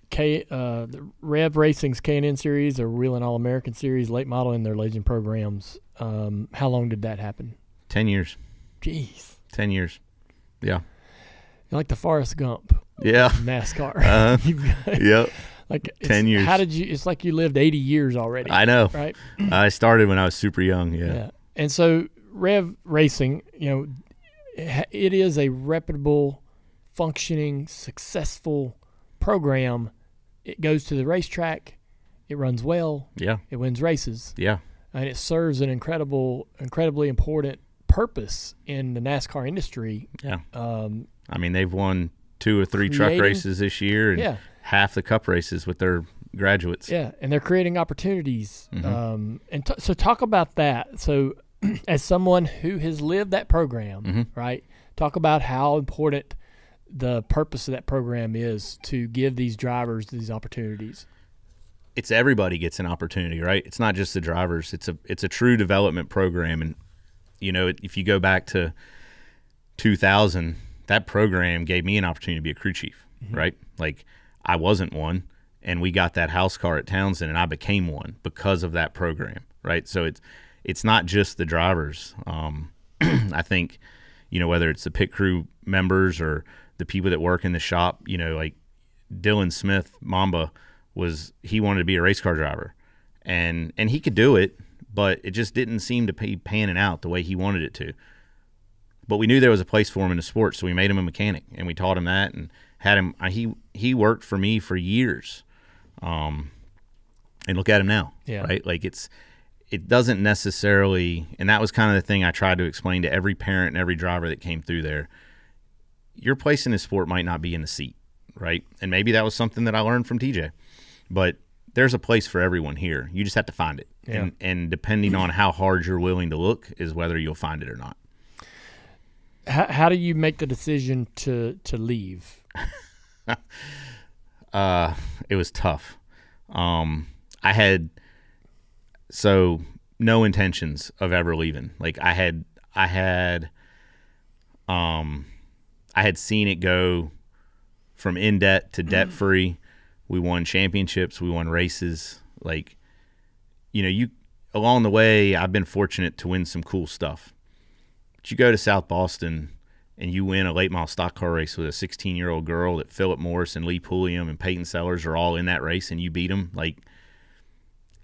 K uh, the Rev Racing's K and N series or Whelen All American series late model in their Legend programs? Um, how long did that happen? Ten years, Jeez, ten years, yeah, you're like the Forrest Gump yeah, NASCAR. Uh-huh. Got- yep. like 10 years. How did you? It's like you lived 80 years already, I know. right? I started when I was super young. Yeah, Yeah. And so Rev Racing, you know, it it is a reputable, functioning, successful program. It goes to the racetrack, it runs well, yeah, it wins races, yeah, and it serves an incredible, incredibly important purpose in the NASCAR industry. yeah. Um, I mean, they've won two or three truck races this year, and yeah, half the cup races with their graduates. yeah, and they're creating opportunities. Mhm. Um, and t- so talk about that. So, as someone who has lived that program, Mhm. right? Talk about how important the purpose of that program is to give these drivers these opportunities. it's everybody gets an opportunity, right? It's not just the drivers. It's a it's a true development program, and you know if you go back to 2000, that program gave me an opportunity to be a crew chief, right? Like I wasn't one, and we got that house car at Townsend, and I became one because of that program, right? So it's it's not just the drivers. Um, I think you know whether it's the pit crew members or the people that work in the shop, you know, like Dylan Smith, Mamba was he wanted to be a race car driver, and and he could do it, but it just didn't seem to be panning out the way he wanted it to. But we knew there was a place for him in the sport, so we made him a mechanic and we taught him that and had him. He he worked for me for years, um, and look at him now. Yeah. Right. Like it's it doesn't necessarily, and that was kind of the thing I tried to explain to every parent and every driver that came through there. Your place in the sport might not be in the seat, right? And maybe that was something that I learned from TJ, but there's a place for everyone here. You just have to find it, Yeah. and and depending on how hard you're willing to look is whether you'll find it or not. How, how do you make the decision to to leave? Uh, it was tough. Um, I had so no intentions of ever leaving. Like I had, I had, um, I had seen it go from in debt to debt free. We won championships. We won races. Like, you know, you along the way, I've been fortunate to win some cool stuff. But you go to South Boston and you win a late model stock car race with a 16 year old girl that Philip Morris and Lee Pulliam and Peyton Sellers are all in that race and you beat them. Like,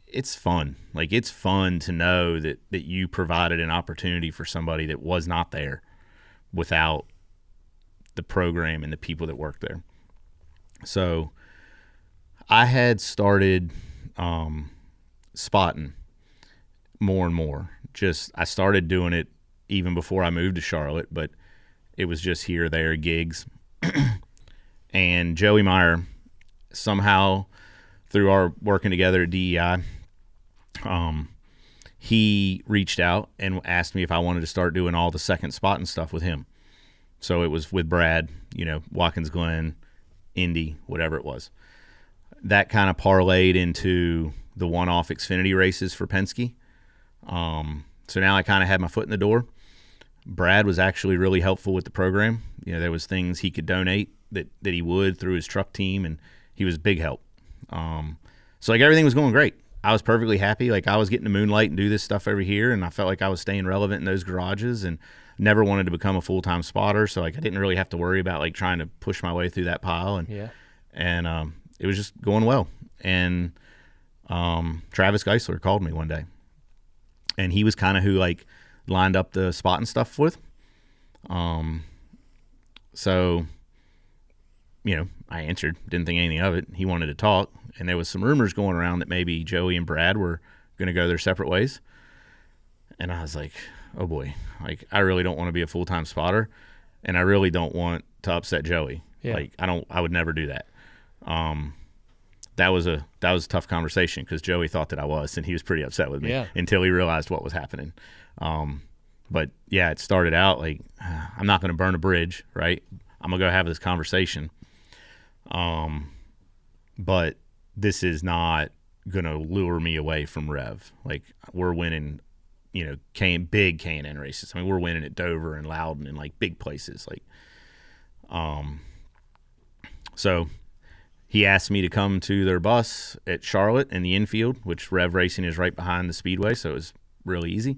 it's fun. Like, it's fun to know that, that you provided an opportunity for somebody that was not there without the program and the people that work there. So, I had started um, spotting more and more. Just I started doing it even before I moved to Charlotte, but it was just here, there, gigs. and Joey Meier somehow through our working together at DEI, um, he reached out and asked me if I wanted to start doing all the second spot and stuff with him. So it was with Brad, you know, Watkins Glen, Indy, whatever it was. That kind of parlayed into the one-off Xfinity races for Penske. Um, so now I kind of had my foot in the door. Brad was actually really helpful with the program. You know, there was things he could donate that that he would through his truck team, and he was big help. Um, so like everything was going great. I was perfectly happy. Like I was getting to moonlight and do this stuff over here, and I felt like I was staying relevant in those garages, and never wanted to become a full time spotter. So like I didn't really have to worry about like trying to push my way through that pile, and Yeah. and um, it was just going well. And um, Travis Geisler called me one day, and he was kind of who like lined up the spot and stuff with. Um, so you know, I answered, didn't think anything of it. He wanted to talk, and there was some rumors going around that maybe Joey and Brad were going to go their separate ways. And I was like, oh boy, like I really don't want to be a full time spotter, and I really don't want to upset Joey. Yeah. Like I don't, I would never do that. Um, that was a that was a tough conversation because Joey thought that I was, and he was pretty upset with me Yeah. until he realized what was happening. Um, but yeah, it started out like I'm not going to burn a bridge, right? I'm gonna go have this conversation. Um, but this is not gonna lure me away from Rev. Like we're winning, you know, K big K and N races. I mean, we're winning at Dover and Loudon and like big places. Like, um, so he asked me to come to their bus at Charlotte in the infield, which Rev Racing is right behind the speedway, so it was really easy.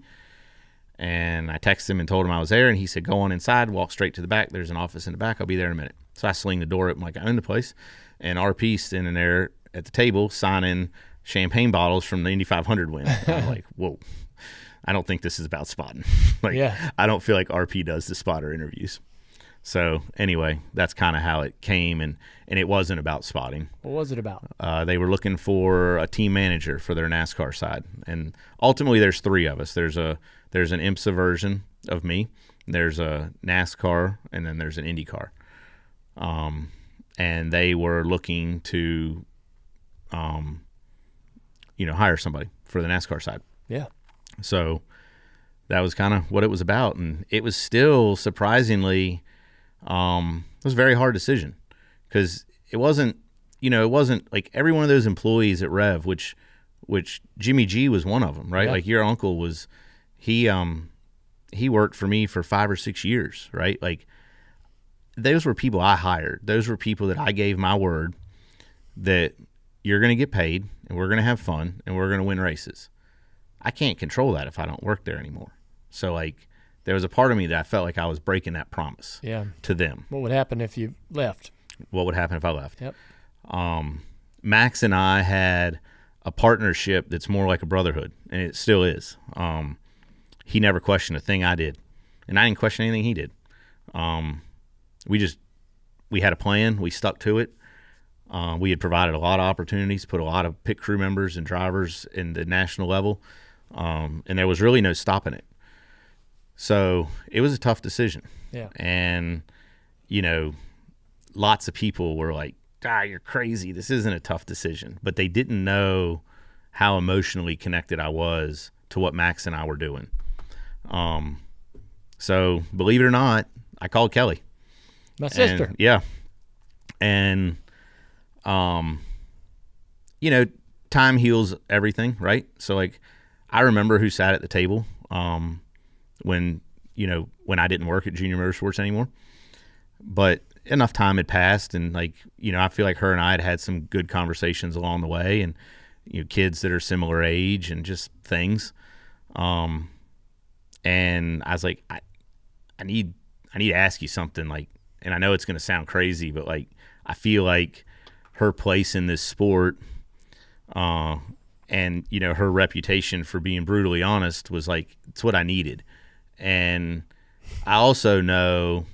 And I texted him and told him I was there, and he said, "Go on inside, walk straight to the back. There's an office in the back. I'll be there in a minute." So I sling the door open like I own the place, and RP standing there at the table signing champagne bottles from the Indy 500 win. I'm like, "Whoa." I don't think this is about spotting. like, Yeah. I don't feel like RP does the spotter interviews. So anyway, that's kind of how it came, and and it wasn't about spotting. What was it about? Uh, they were looking for a team manager for their NASCAR side, and ultimately, there's three of us. There's a there's an IMSA version of me. There's a NASCAR, and then there's an IndyCar. Um, and they were looking to, um, you know, hire somebody for the NASCAR side. Yeah. So that was kind of what it was about, and it was still surprisingly, um, it was a very hard decision because it wasn't, you know, it wasn't like every one of those employees at Rev, which, which Jimmy G was one of them, right? Yeah. Like your uncle was, he, um, he worked for me for five or six years, right? Like those were people I hired. Those were people that I gave my word that you're going to get paid and we're going to have fun and we're going to win races. I can't control that if I don't work there anymore. So like there was a part of me that I felt like I was breaking that promise Yeah. to them. What would happen if you left? What would happen if I left? Yep. Um, Max and I had a partnership that's more like a brotherhood, and it still is. Um, he never questioned a thing I did, and I didn't question anything he did. Um, we just we had a plan, we stuck to it. Uh, we had provided a lot of opportunities, put a lot of pit crew members and drivers in the national level, um, and there was really no stopping it. So it was a tough decision. Yeah. And, you know, lots of people were like, ah, you're crazy. This isn't a tough decision. But they didn't know how emotionally connected I was to what Max and I were doing. Um, so believe it or not, I called Kelley. My sister. And, yeah. And, um, you know, time heals everything, right? So like, I remember who sat at the table, um, when you know when I didn't work at Junior Motorsports anymore, but enough time had passed, and like you know, I feel like her and I had had some good conversations along the way, and you know, kids that are similar age and just things. Um, and I was like, I, I need, I need to ask you something, like, and I know it's going to sound crazy, but like, I feel like her place in this sport, uh, and you know, her reputation for being brutally honest was like, it's what I needed, and I also know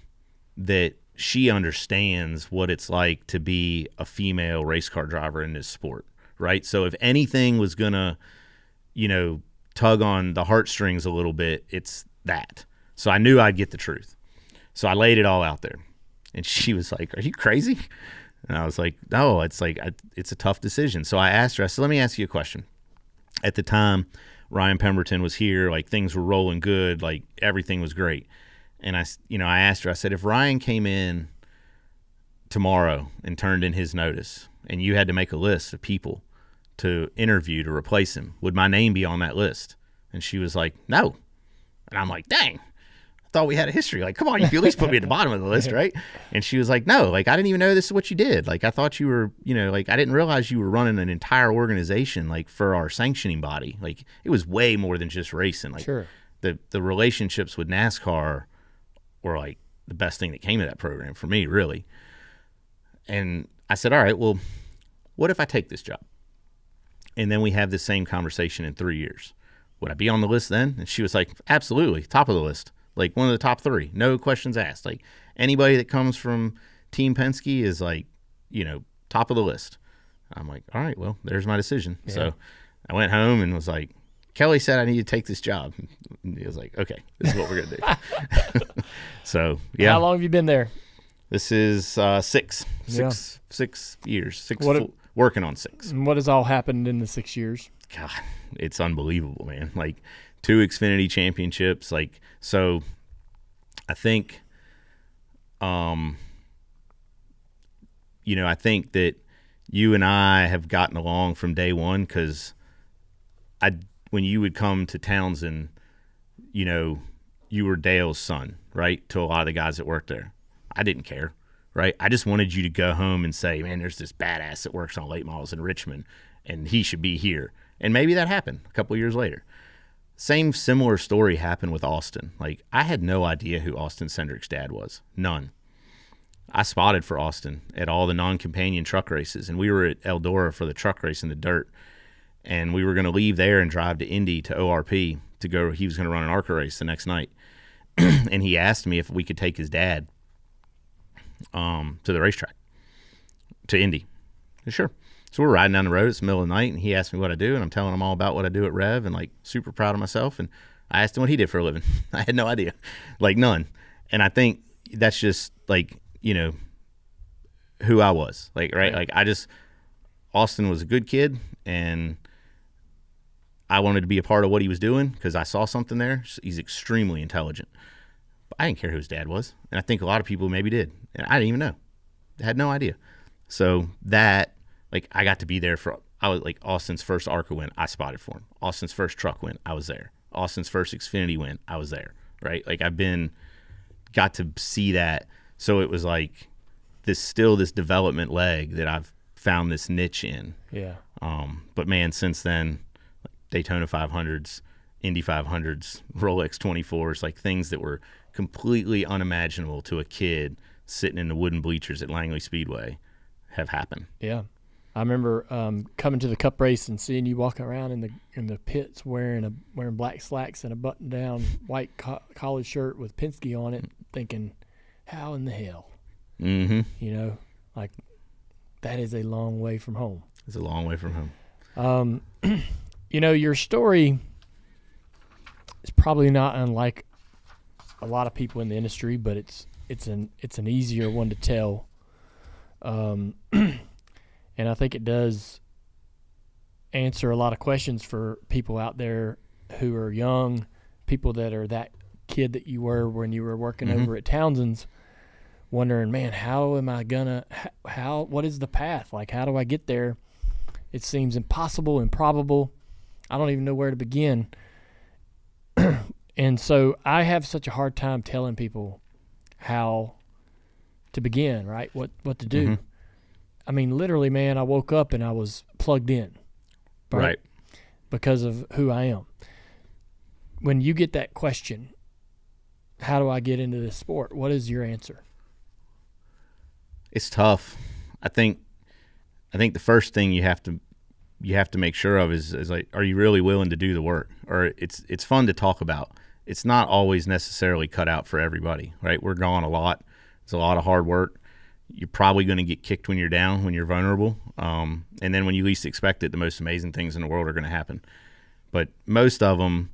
that she understands what it's like to be a female race car driver in this sport, right? So if anything was gonna, you know, tug on the heartstrings a little bit, it's that. So I knew I'd get the truth. So I laid it all out there. And she was like, Are you crazy? And I was like, No, it's like, it's a tough decision. So I asked her, I said, Let me ask you a question. At the time, Ryan Pemberton was here, like things were rolling good, like everything was great. And I, you know, I asked her, I said, if Ryan came in tomorrow and turned in his notice and you had to make a list of people to interview to replace him, would my name be on that list? And she was like, no. And I'm like, dang, thought we had a history. Like, come on, you at least put me at the bottom of the list, right? And she was like, no, like, I didn't even know this is what you did. Like, I thought you were, you know, like, I didn't realize you were running an entire organization, like, for our sanctioning body. Like, it was way more than just racing. Like, Sure. the, the relationships with NASCAR were like the best thing that came of that program for me, really. And I said, all right, well, what if I take this job? And then we have the same conversation in three years. Would I be on the list then? And she was like, absolutely, top of the list. Like one of the top three, no questions asked. Like anybody that comes from Team Penske is like, you know, top of the list. I'm like, all right, well, there's my decision. So I went home and was like, Kelley said I need to take this job. And he was like, okay, this is what we're gonna do. so yeah, How long have you been there? this is uh, six, Yeah. six, six years, six, What full, working on six. And what has all happened in the six years? God, it's unbelievable, man. Like two Xfinity championships. Like so, I think, um, you know, I think that you and I have gotten along from day one because I, when you would come to Townsend, you know, you were Dale's son, right? To a lot of the guys that worked there, I didn't care, right? I just wanted you to go home and say, man, there's this badass that works on late models in Richmond, and he should be here. And maybe that happened a couple years later. Same similar story happened with Austin. Like I had no idea who Austin Cindric's dad was. None. I spotted for Austin at all the non-companion truck races, and we were at Eldora for the truck race in the dirt. And we were going to leave there and drive to Indy to ORP to go. He was going to run an ARCA race the next night, and he asked me if we could take his dad um, to the racetrack to Indy. Sure. So we're riding down the road. It's the middle of the night, and he asked me what I do, and I'm telling him all about what I do at Rev, and like super proud of myself. And I asked him what he did for a living. I had no idea, like none. And I think that's just like you know who I was, like right, like I just Austin was a good kid, and I wanted to be a part of what he was doing because I saw something there. He's extremely intelligent. But I didn't care who his dad was, and I think a lot of people maybe did, and I didn't even know. I had no idea. So that like I got to be there for I was like Austin's first ARCA win, I spotted for him. Austin's first truck win, I was there. Austin's first Xfinity win, I was there. Right? Like I've been got to see that. So it was like this still this development leg that I've found this niche in. Yeah. Um, but man, since then, Daytona 500s, Indy 500s, Rolex 24s, like things that were completely unimaginable to a kid sitting in the wooden bleachers at Langley Speedway have happened. Yeah. I remember um, coming to the cup race and seeing you walking around in the in the pits wearing a wearing black slacks and a button down white co- collared shirt with Penske on it, thinking, "How in the hell?" Mm-hmm. You know, like that is a long way from home. It's a long way from home. Um, you know, your story is probably not unlike a lot of people in the industry, but it's it's an it's an easier one to tell. Um, and I think it does answer a lot of questions for people out there who are young, people that are that kid that you were when you were working Mhm. over at Townsend's, wondering, man, how am I gonna, how, what is the path? Like, how do I get there? It seems impossible, improbable. I don't even know where to begin. and so I have such a hard time telling people how to begin, right? What what to do. Mhm. I mean, literally, man, I woke up and I was plugged in, Right. Because of who I am. When you get that question, how do I get into this sport? What is your answer? It's tough. I think. I think the first thing you have to you have to make sure of is, is like, are you really willing to do the work? Or it's it's fun to talk about. It's not always necessarily cut out for everybody, right? We're gone a lot. It's a lot of hard work. You're probably going to get kicked when you're down, when you're vulnerable, um, and then when you least expect it, the most amazing things in the world are going to happen. But most of them,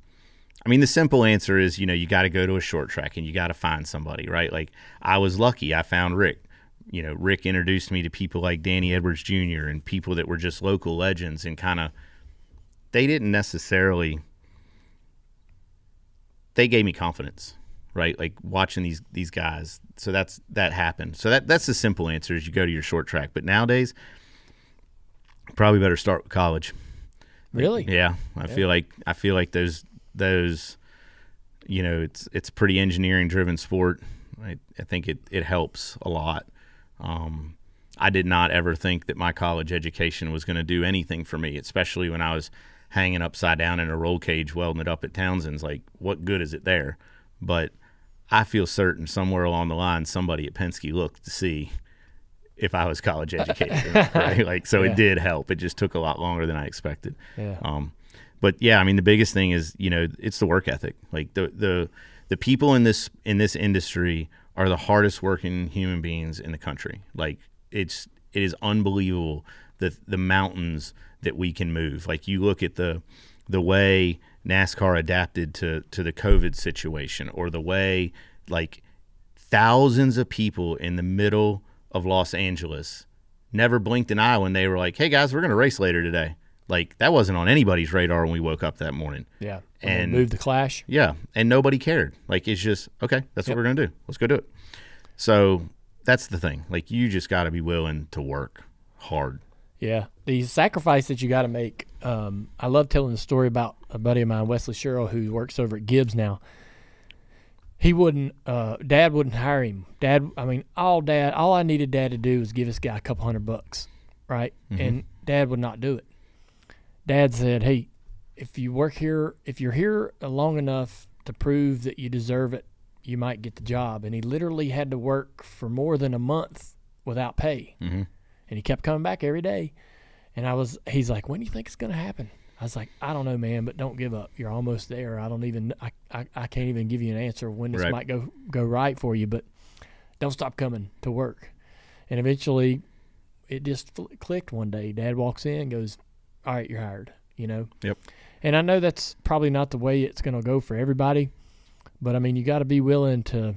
I mean, the simple answer is, you know, you got to go to a short track and you got to find somebody, right? Like I was lucky, I found Rick. You know, Rick introduced me to people like Danny Edwards Jr. and people that were just local legends and kind of, they didn't necessarily, they gave me confidence, right? Like watching these these guys. So that's that happened. So that that's the simple answer is you go to your short track. But nowadays, probably better start with college. Really? Yeah, I feel like I feel like those those you know it's it's a pretty engineering driven sport. I, I think it it helps a lot. Um, I did not ever think that my college education was going to do anything for me, especially when I was hanging upside down in a roll cage welding it up at Townsend's. Like, what good is it there? But I feel certain somewhere along the line somebody at Penske looked to see if I was college educated, right? Like, so Yeah. it did help. It just took a lot longer than I expected. Yeah. Um, but yeah, I mean, the biggest thing is you know it's the work ethic. Like the the the people in this in this industry are the hardest working human beings in the country. Like it's it is unbelievable the the mountains that we can move. Like you look at the the way NASCAR adapted to to the COVID situation, or the way like thousands of people in the middle of Los Angeles never blinked an eye when they were like, "Hey guys, we're going to race later today." Like that wasn't on anybody's radar when we woke up that morning. Yeah. And- move the clash. Yeah, and nobody cared. Like it's just okay. That's Yep. what we're gonna do. Let's go do it. So that's the thing. Like you just got to be willing to work hard. Yeah, the sacrifice that you got to make. Um, I love telling the story about a buddy of mine, Wesley Sherrill, who works over at Gibbs now. He wouldn't. Uh, Dad wouldn't hire him. Dad, I mean, all Dad, all I needed Dad to do was give this guy a couple hundred bucks, right? And Dad would not do it. Dad said, "Hey, if you work here, if you're here long enough to prove that you deserve it, you might get the job." And he literally had to work for more than a month without pay Mhm. and he kept coming back every day. And I was, he's like, when do you think it's gonna happen? I was like, I don't know, man, but don't give up. You're almost there. I don't even, I, I, I can't even give you an answer when this Right. might go go right for you, but don't stop coming to work. And eventually, it just clicked one day. Dad walks in, goes, "All right, you're hired." You know. Yep. And I know that's probably not the way it's gonna go for everybody, but I mean, you got to be willing to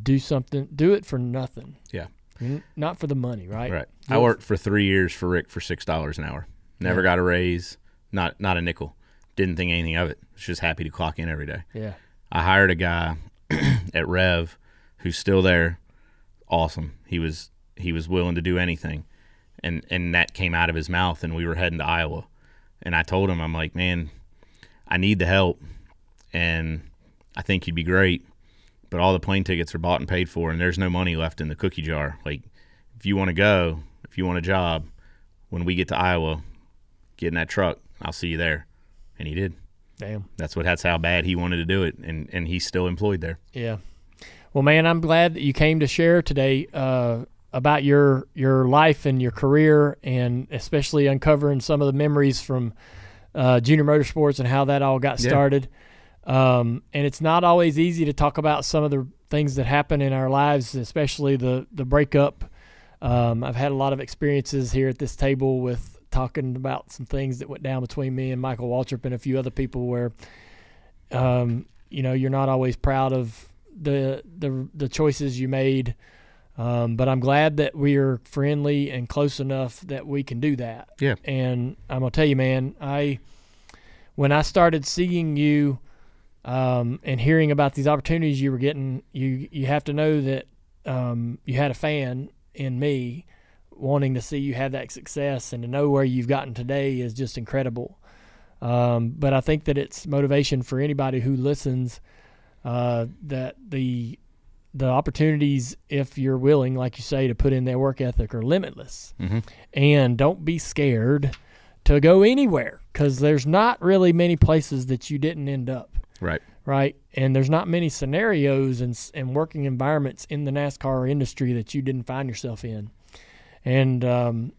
do something, do it for nothing. Yeah. N- Not for the money, right? Right. Do I worked for three years for Rick for six dollars an hour. Never Yeah. got a raise. Not not a nickel. Didn't think anything of it. Was just happy to clock in every day. Yeah. I hired a guy at Rev who's still there. Awesome. He was he was willing to do anything. And and that came out of his mouth and we were heading to Iowa. And I told him I'm like, "Man, I need the help and I think you'd be great, but all the plane tickets are bought and paid for and there's no money left in the cookie jar. Like if you want to go, if you want a job, when we get to Iowa, get in that truck. I'll see you there." And he did. Damn. That's what that's how bad he wanted to do it and and he's still employed there. Yeah. Well, man, I'm glad that you came to share today. Uh, about your your life and your career, and especially uncovering some of the memories from uh, junior motorsports and how that all got Yeah. started. Um, and it's not always easy to talk about some of the things that happen in our lives, especially the the breakup. Um, I've had a lot of experiences here at this table with talking about some things that went down between me and Michael Waltrip and a few other people where, um, you know, you're not always proud of the the the choices you made. Um, but I'm glad that we are friendly and close enough that we can do that. Yeah. And I'm gonna tell you, man, I when I started seeing you um, and hearing about these opportunities you were getting, you you have to know that um, you had a fan in me wanting to see you have that success and to know where you've gotten today is just incredible. Um, but I think that it's motivation for anybody who listens uh, that the the opportunities, if you're willing, like you say, to put in that work ethic, are limitless. Mhm. And don't be scared to go anywhere because there's not really many places that you didn't end up Right. right? And there's not many scenarios and, and working environments in the NASCAR industry that you didn't find yourself in. And, um,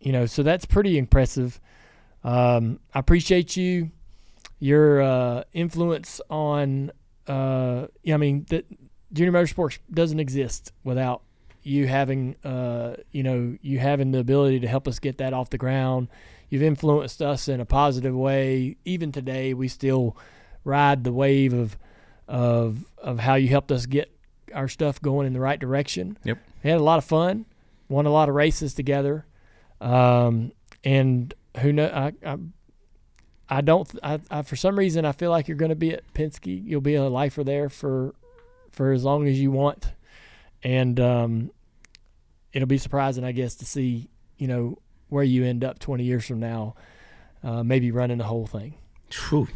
you know, so that's pretty impressive. Um, I appreciate you, your uh, influence on, uh, I mean, that junior motorsports doesn't exist without you having, uh, you know, you having the ability to help us get that off the ground. You've influenced us in a positive way. Even today, we still ride the wave of of of how you helped us get our stuff going in the right direction. Yep. We had a lot of fun, won a lot of races together, um, and who know I. I I don't. I, I for some reason I feel like you're going to be at Penske. You'll be a lifer there for for as long as you want, and um, it'll be surprising, I guess, to see you know where you end up 20 years from now, uh, maybe running the whole thing. Phew.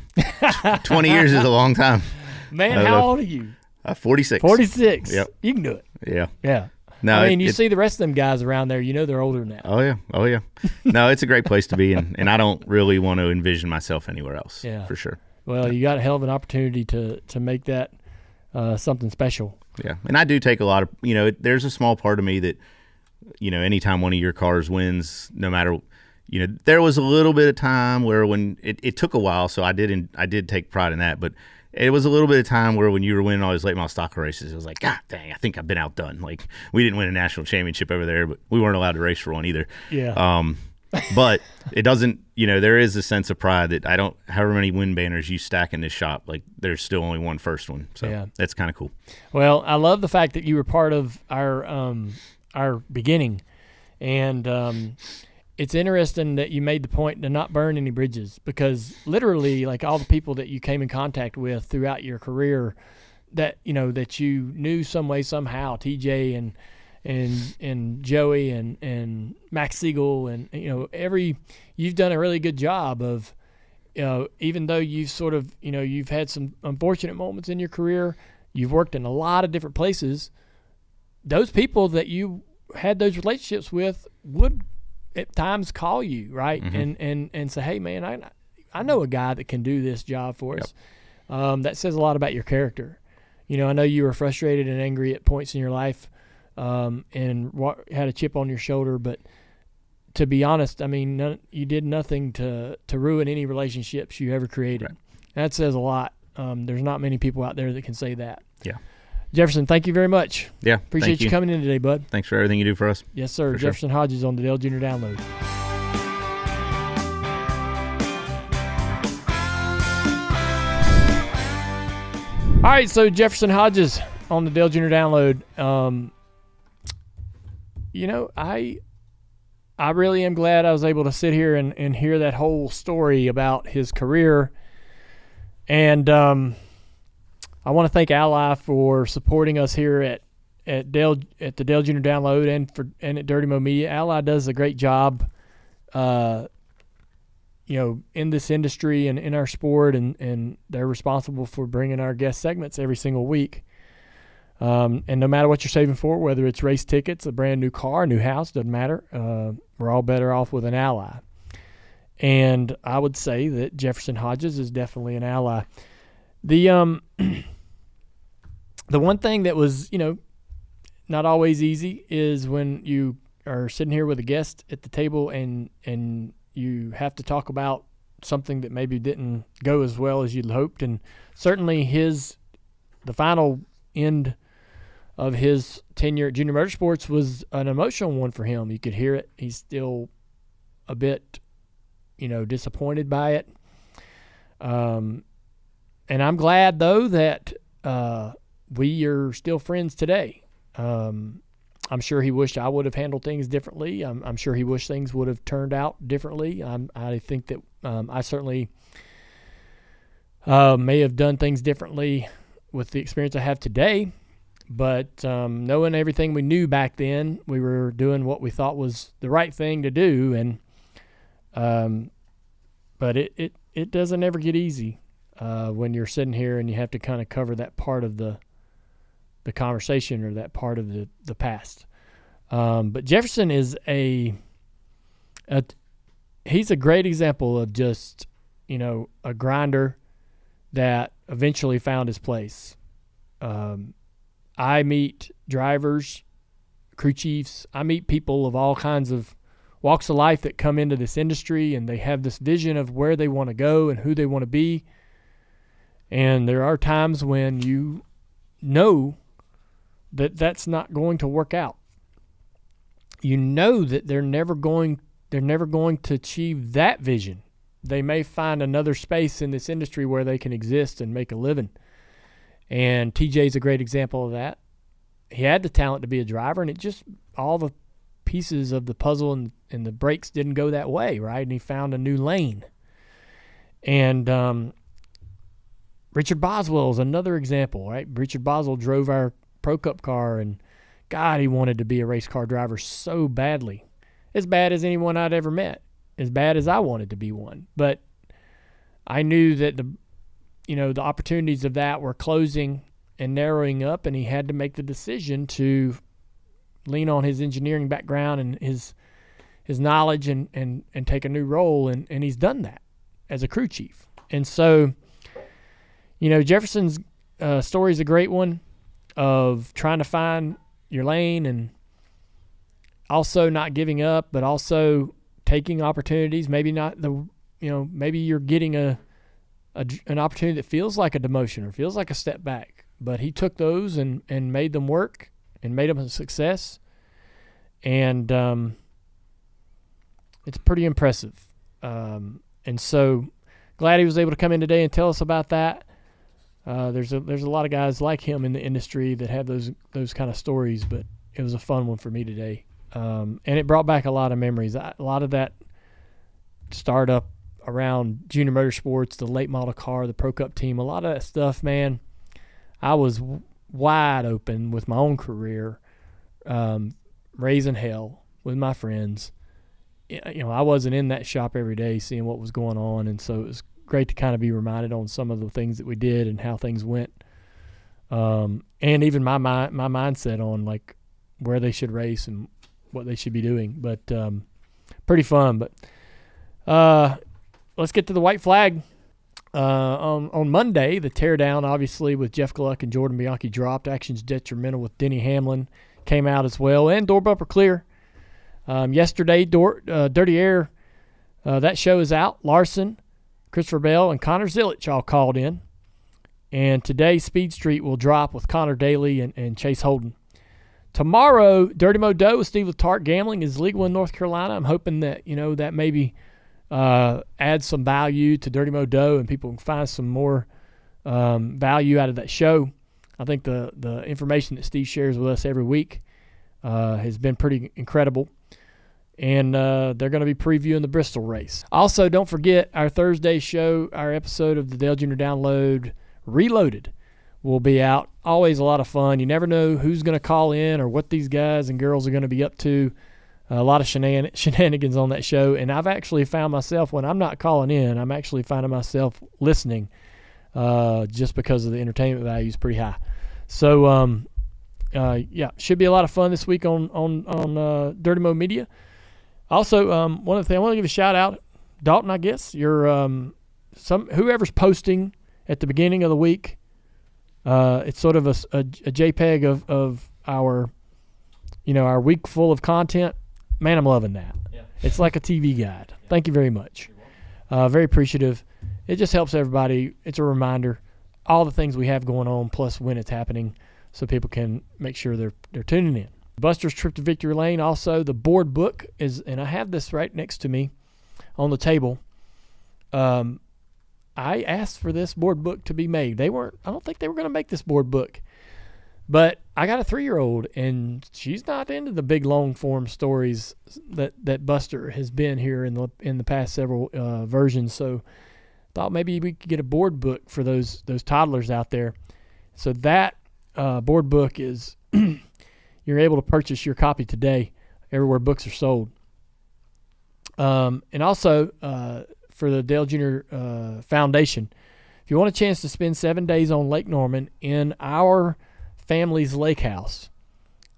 20 years is a long time. Man, how old are you? Uh, 46. 46. Yep. You can do it. Yeah. Yeah. No, I mean, it- you it- see the rest of them guys around there, you know they're older now. Oh yeah, oh yeah. No, it's a great place to be, and, and I don't really want to envision myself anywhere else. Yeah. for sure. Well, you got a hell of an opportunity to to make that uh, something special. Yeah, and I do take a lot of you know. It, there's a small part of me that you know, anytime one of your cars wins, no matter you know, there was a little bit of time where when it, it took a while, so I did in, I did take pride in that, but it was a little bit of time where when you were winning all these late model stock car races, it was like, God dang, I think I've been outdone. Like we didn't win a national championship over there, but we weren't allowed to race for one either. Yeah. Um, but it doesn't, you know, there is a sense of pride that I don't, however many win banners you stack in this shop, like there's still only one first one. So Yeah. that's kind of cool. Well, I love the fact that you were part of our um, our beginning, and um, it's interesting that you made the point to not burn any bridges because literally, like all the people that you came in contact with throughout your career, that you know that you knew some way somehow, TJ and and and Joey and and Max Siegel and you know every you've done a really good job of you know, even though you've sort of, you know, you've had some unfortunate moments in your career, you've worked in a lot of different places. Those people that you had those relationships with would at times call you, right? And and and say, "Hey, man, I I know a guy that can do this job for us." Um, that says a lot about your character. You know, I know you were frustrated and angry at points in your life, um, and wa- had a chip on your shoulder, but to be honest, I mean, none, you did nothing to to ruin any relationships you ever created. That says a lot. Um, there's not many people out there that can say that. Yeah. Jefferson, thank you very much. Yeah. Appreciate you. you coming in today, bud. Thanks for everything you do for us. Yes, sir. For sure. Jefferson Hodges on the Dale Junior Download. All right, so Jefferson Hodges on the Dale Junior Download. Um, you know, I I really am glad I was able to sit here and, and hear that whole story about his career. And um, I want to thank Ally for supporting us here at at Dale at the Dale Junior Download and for and at Dirty Mo Media. Ally does a great job, uh, you know, in this industry and in our sport, and and they're responsible for bringing our guest segments every single week. Um, and no matter what you're saving for, whether it's race tickets, a brand new car, a new house, doesn't matter. Uh, we're all better off with an ally. And I would say that Jefferson Hodges is definitely an ally. The um, the one thing that was, you know, not always easy is when you are sitting here with a guest at the table and and you have to talk about something that maybe didn't go as well as you'd hoped and certainly his the final end of his tenure at Junior Motorsports was an emotional one for him. You could hear it. He's still a bit, you know, disappointed by it. Um, and I'm glad though that uh, we are still friends today. Um, I'm sure he wished I would have handled things differently. I'm, I'm sure he wished things would have turned out differently. I'm, i think that um, I certainly uh, may have done things differently with the experience I have today. But um, knowing everything we knew back then, we were doing what we thought was the right thing to do. And um, but it, it, it doesn't ever get easy uh, when you're sitting here and you have to kind of cover that part of the the conversation or that part of the the past. Um, but Jefferson is a, a he's a great example of just you know a grinder that eventually found his place. Um, I meet drivers, crew chiefs. I meet people of all kinds of walks of life that come into this industry and they have this vision of where they want to go and who they want to be. And there are times when you know that that's not going to work out. You know that they're never going they're never going to achieve that vision. They may find another space in this industry where they can exist and make a living. And TJ is a great example of that. He had the talent to be a driver, and it just all the pieces of the puzzle and, and the breaks didn't go that way, right? And he found a new lane. And um, Richard Boswell is another example, right? Richard Boswell drove our Pro Cup car, and God, he wanted to be a race car driver so badly. As bad as anyone I'd ever met, as bad as I wanted to be one. But I knew that the you know, the opportunities of that were closing and narrowing up, and he had to make the decision to lean on his engineering background and his his knowledge and and and take a new role, and and he's done that as a crew chief. And so, you know, Jefferson's uh, story is a great one of trying to find your lane and also not giving up, but also taking opportunities. Maybe not the you know maybe you're getting a a, an opportunity that feels like a demotion or feels like a step back. But he took those and, and made them work and made them a success. And um, it's pretty impressive. Um, and so glad he was able to come in today and tell us about that. Uh, there's a there's a lot of guys like him in the industry that have those those kind of stories, but it was a fun one for me today, um, and it brought back a lot of memories. a lot of that startup around junior motorsports, the late model car, the Pro Cup team, a lot of that stuff, man. I was wide open with my own career, um, raising hell with my friends. You know, I wasn't in that shop every day seeing what was going on, and so it was great to kind of be reminded on some of the things that we did and how things went, um, and even my my my mindset on like where they should race and what they should be doing. But um, pretty fun. But uh, let's get to the white flag. Uh, on on Monday, the teardown, obviously with Jeff Gluck and Jordan Bianchi dropped. Actions detrimental with Denny Hamlin came out as well, and door bumper clear. Um, yesterday, door, uh, Dirty Air, uh, that show is out. Larson, Christopher Bell, and Connor Zilisch all called in. And today, Speed Street will drop with Conor Daly and, and Chase Holden. Tomorrow, Dirty Mo Doe with Steve Letarte Gambling is legal in North Carolina. I'm hoping that, you know, that maybe – uh, add some value to Dirty Mo Doe and people can find some more um, value out of that show. I think the the information that Steve shares with us every week uh, has been pretty incredible. And uh, they're going to be previewing the Bristol race. Also, don't forget our Thursday show, our episode of the Dale Jr. Download Reloaded will be out. Always a lot of fun. You never know who's going to call in or what these guys and girls are going to be up to a lot of shenan- shenanigans on that show. And I've actually found myself when I'm not calling in, I'm actually finding myself listening, uh, just because of the entertainment value is pretty high. So, um, uh, yeah, should be a lot of fun this week on on on uh, Dirty Mo Media. Also, um, one of the things I want to give a shout out, Dalton. I guess you're um, some whoever's posting at the beginning of the week. Uh, it's sort of a, a, a JPEG of of our you know, our week full of content. Man, I'm loving that. Yeah. It's like a TV guide. Thank you very much. Uh, very appreciative. It just helps everybody. It's a reminder, all the things we have going on, plus when it's happening, so people can make sure they're they're tuning in. Buster's trip to Victory Lane. Also, the board book is, and I have this right next to me on the table. Um, I asked for this board book to be made. They weren't. I don't think they were going to make this board book, but I got a three-year-old, and she's not into the big long-form stories that that Buster has been here in the in the past several uh, versions. So, thought maybe we could get a board book for those those toddlers out there. So that uh, board book is you're able to purchase your copy today everywhere books are sold. Um, and also uh, for the Dale Jr. Uh, Foundation, if you want a chance to spend seven days on Lake Norman in our family's lake house,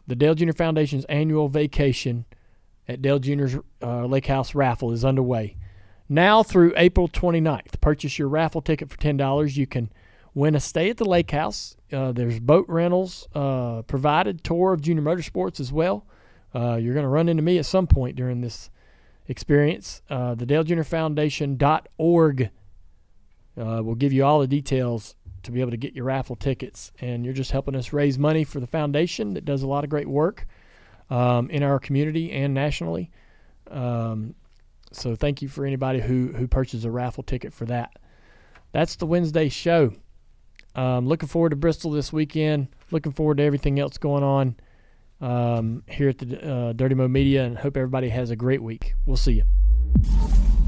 the Dale Jr. Foundation's annual vacation at Dale Jr.'s uh, Lake House raffle is underway. Now through April 29th, purchase your raffle ticket for $10. You can win a stay at the lake house. Uh, there's boat rentals uh, provided, tour of junior motorsports as well. Uh, you're going to run into me at some point during this experience. Uh, the Dale Junior Foundation.org uh, will give you all the details to be able to get your raffle tickets. And you're just helping us raise money for the foundation that does a lot of great work um, in our community and nationally. Um, so thank you for anybody who who purchases a raffle ticket for that. That's the Wednesday show. Um, looking forward to Bristol this weekend. Looking forward to everything else going on um, here at the uh, Dirty Mo Media, and hope everybody has a great week. We'll see you.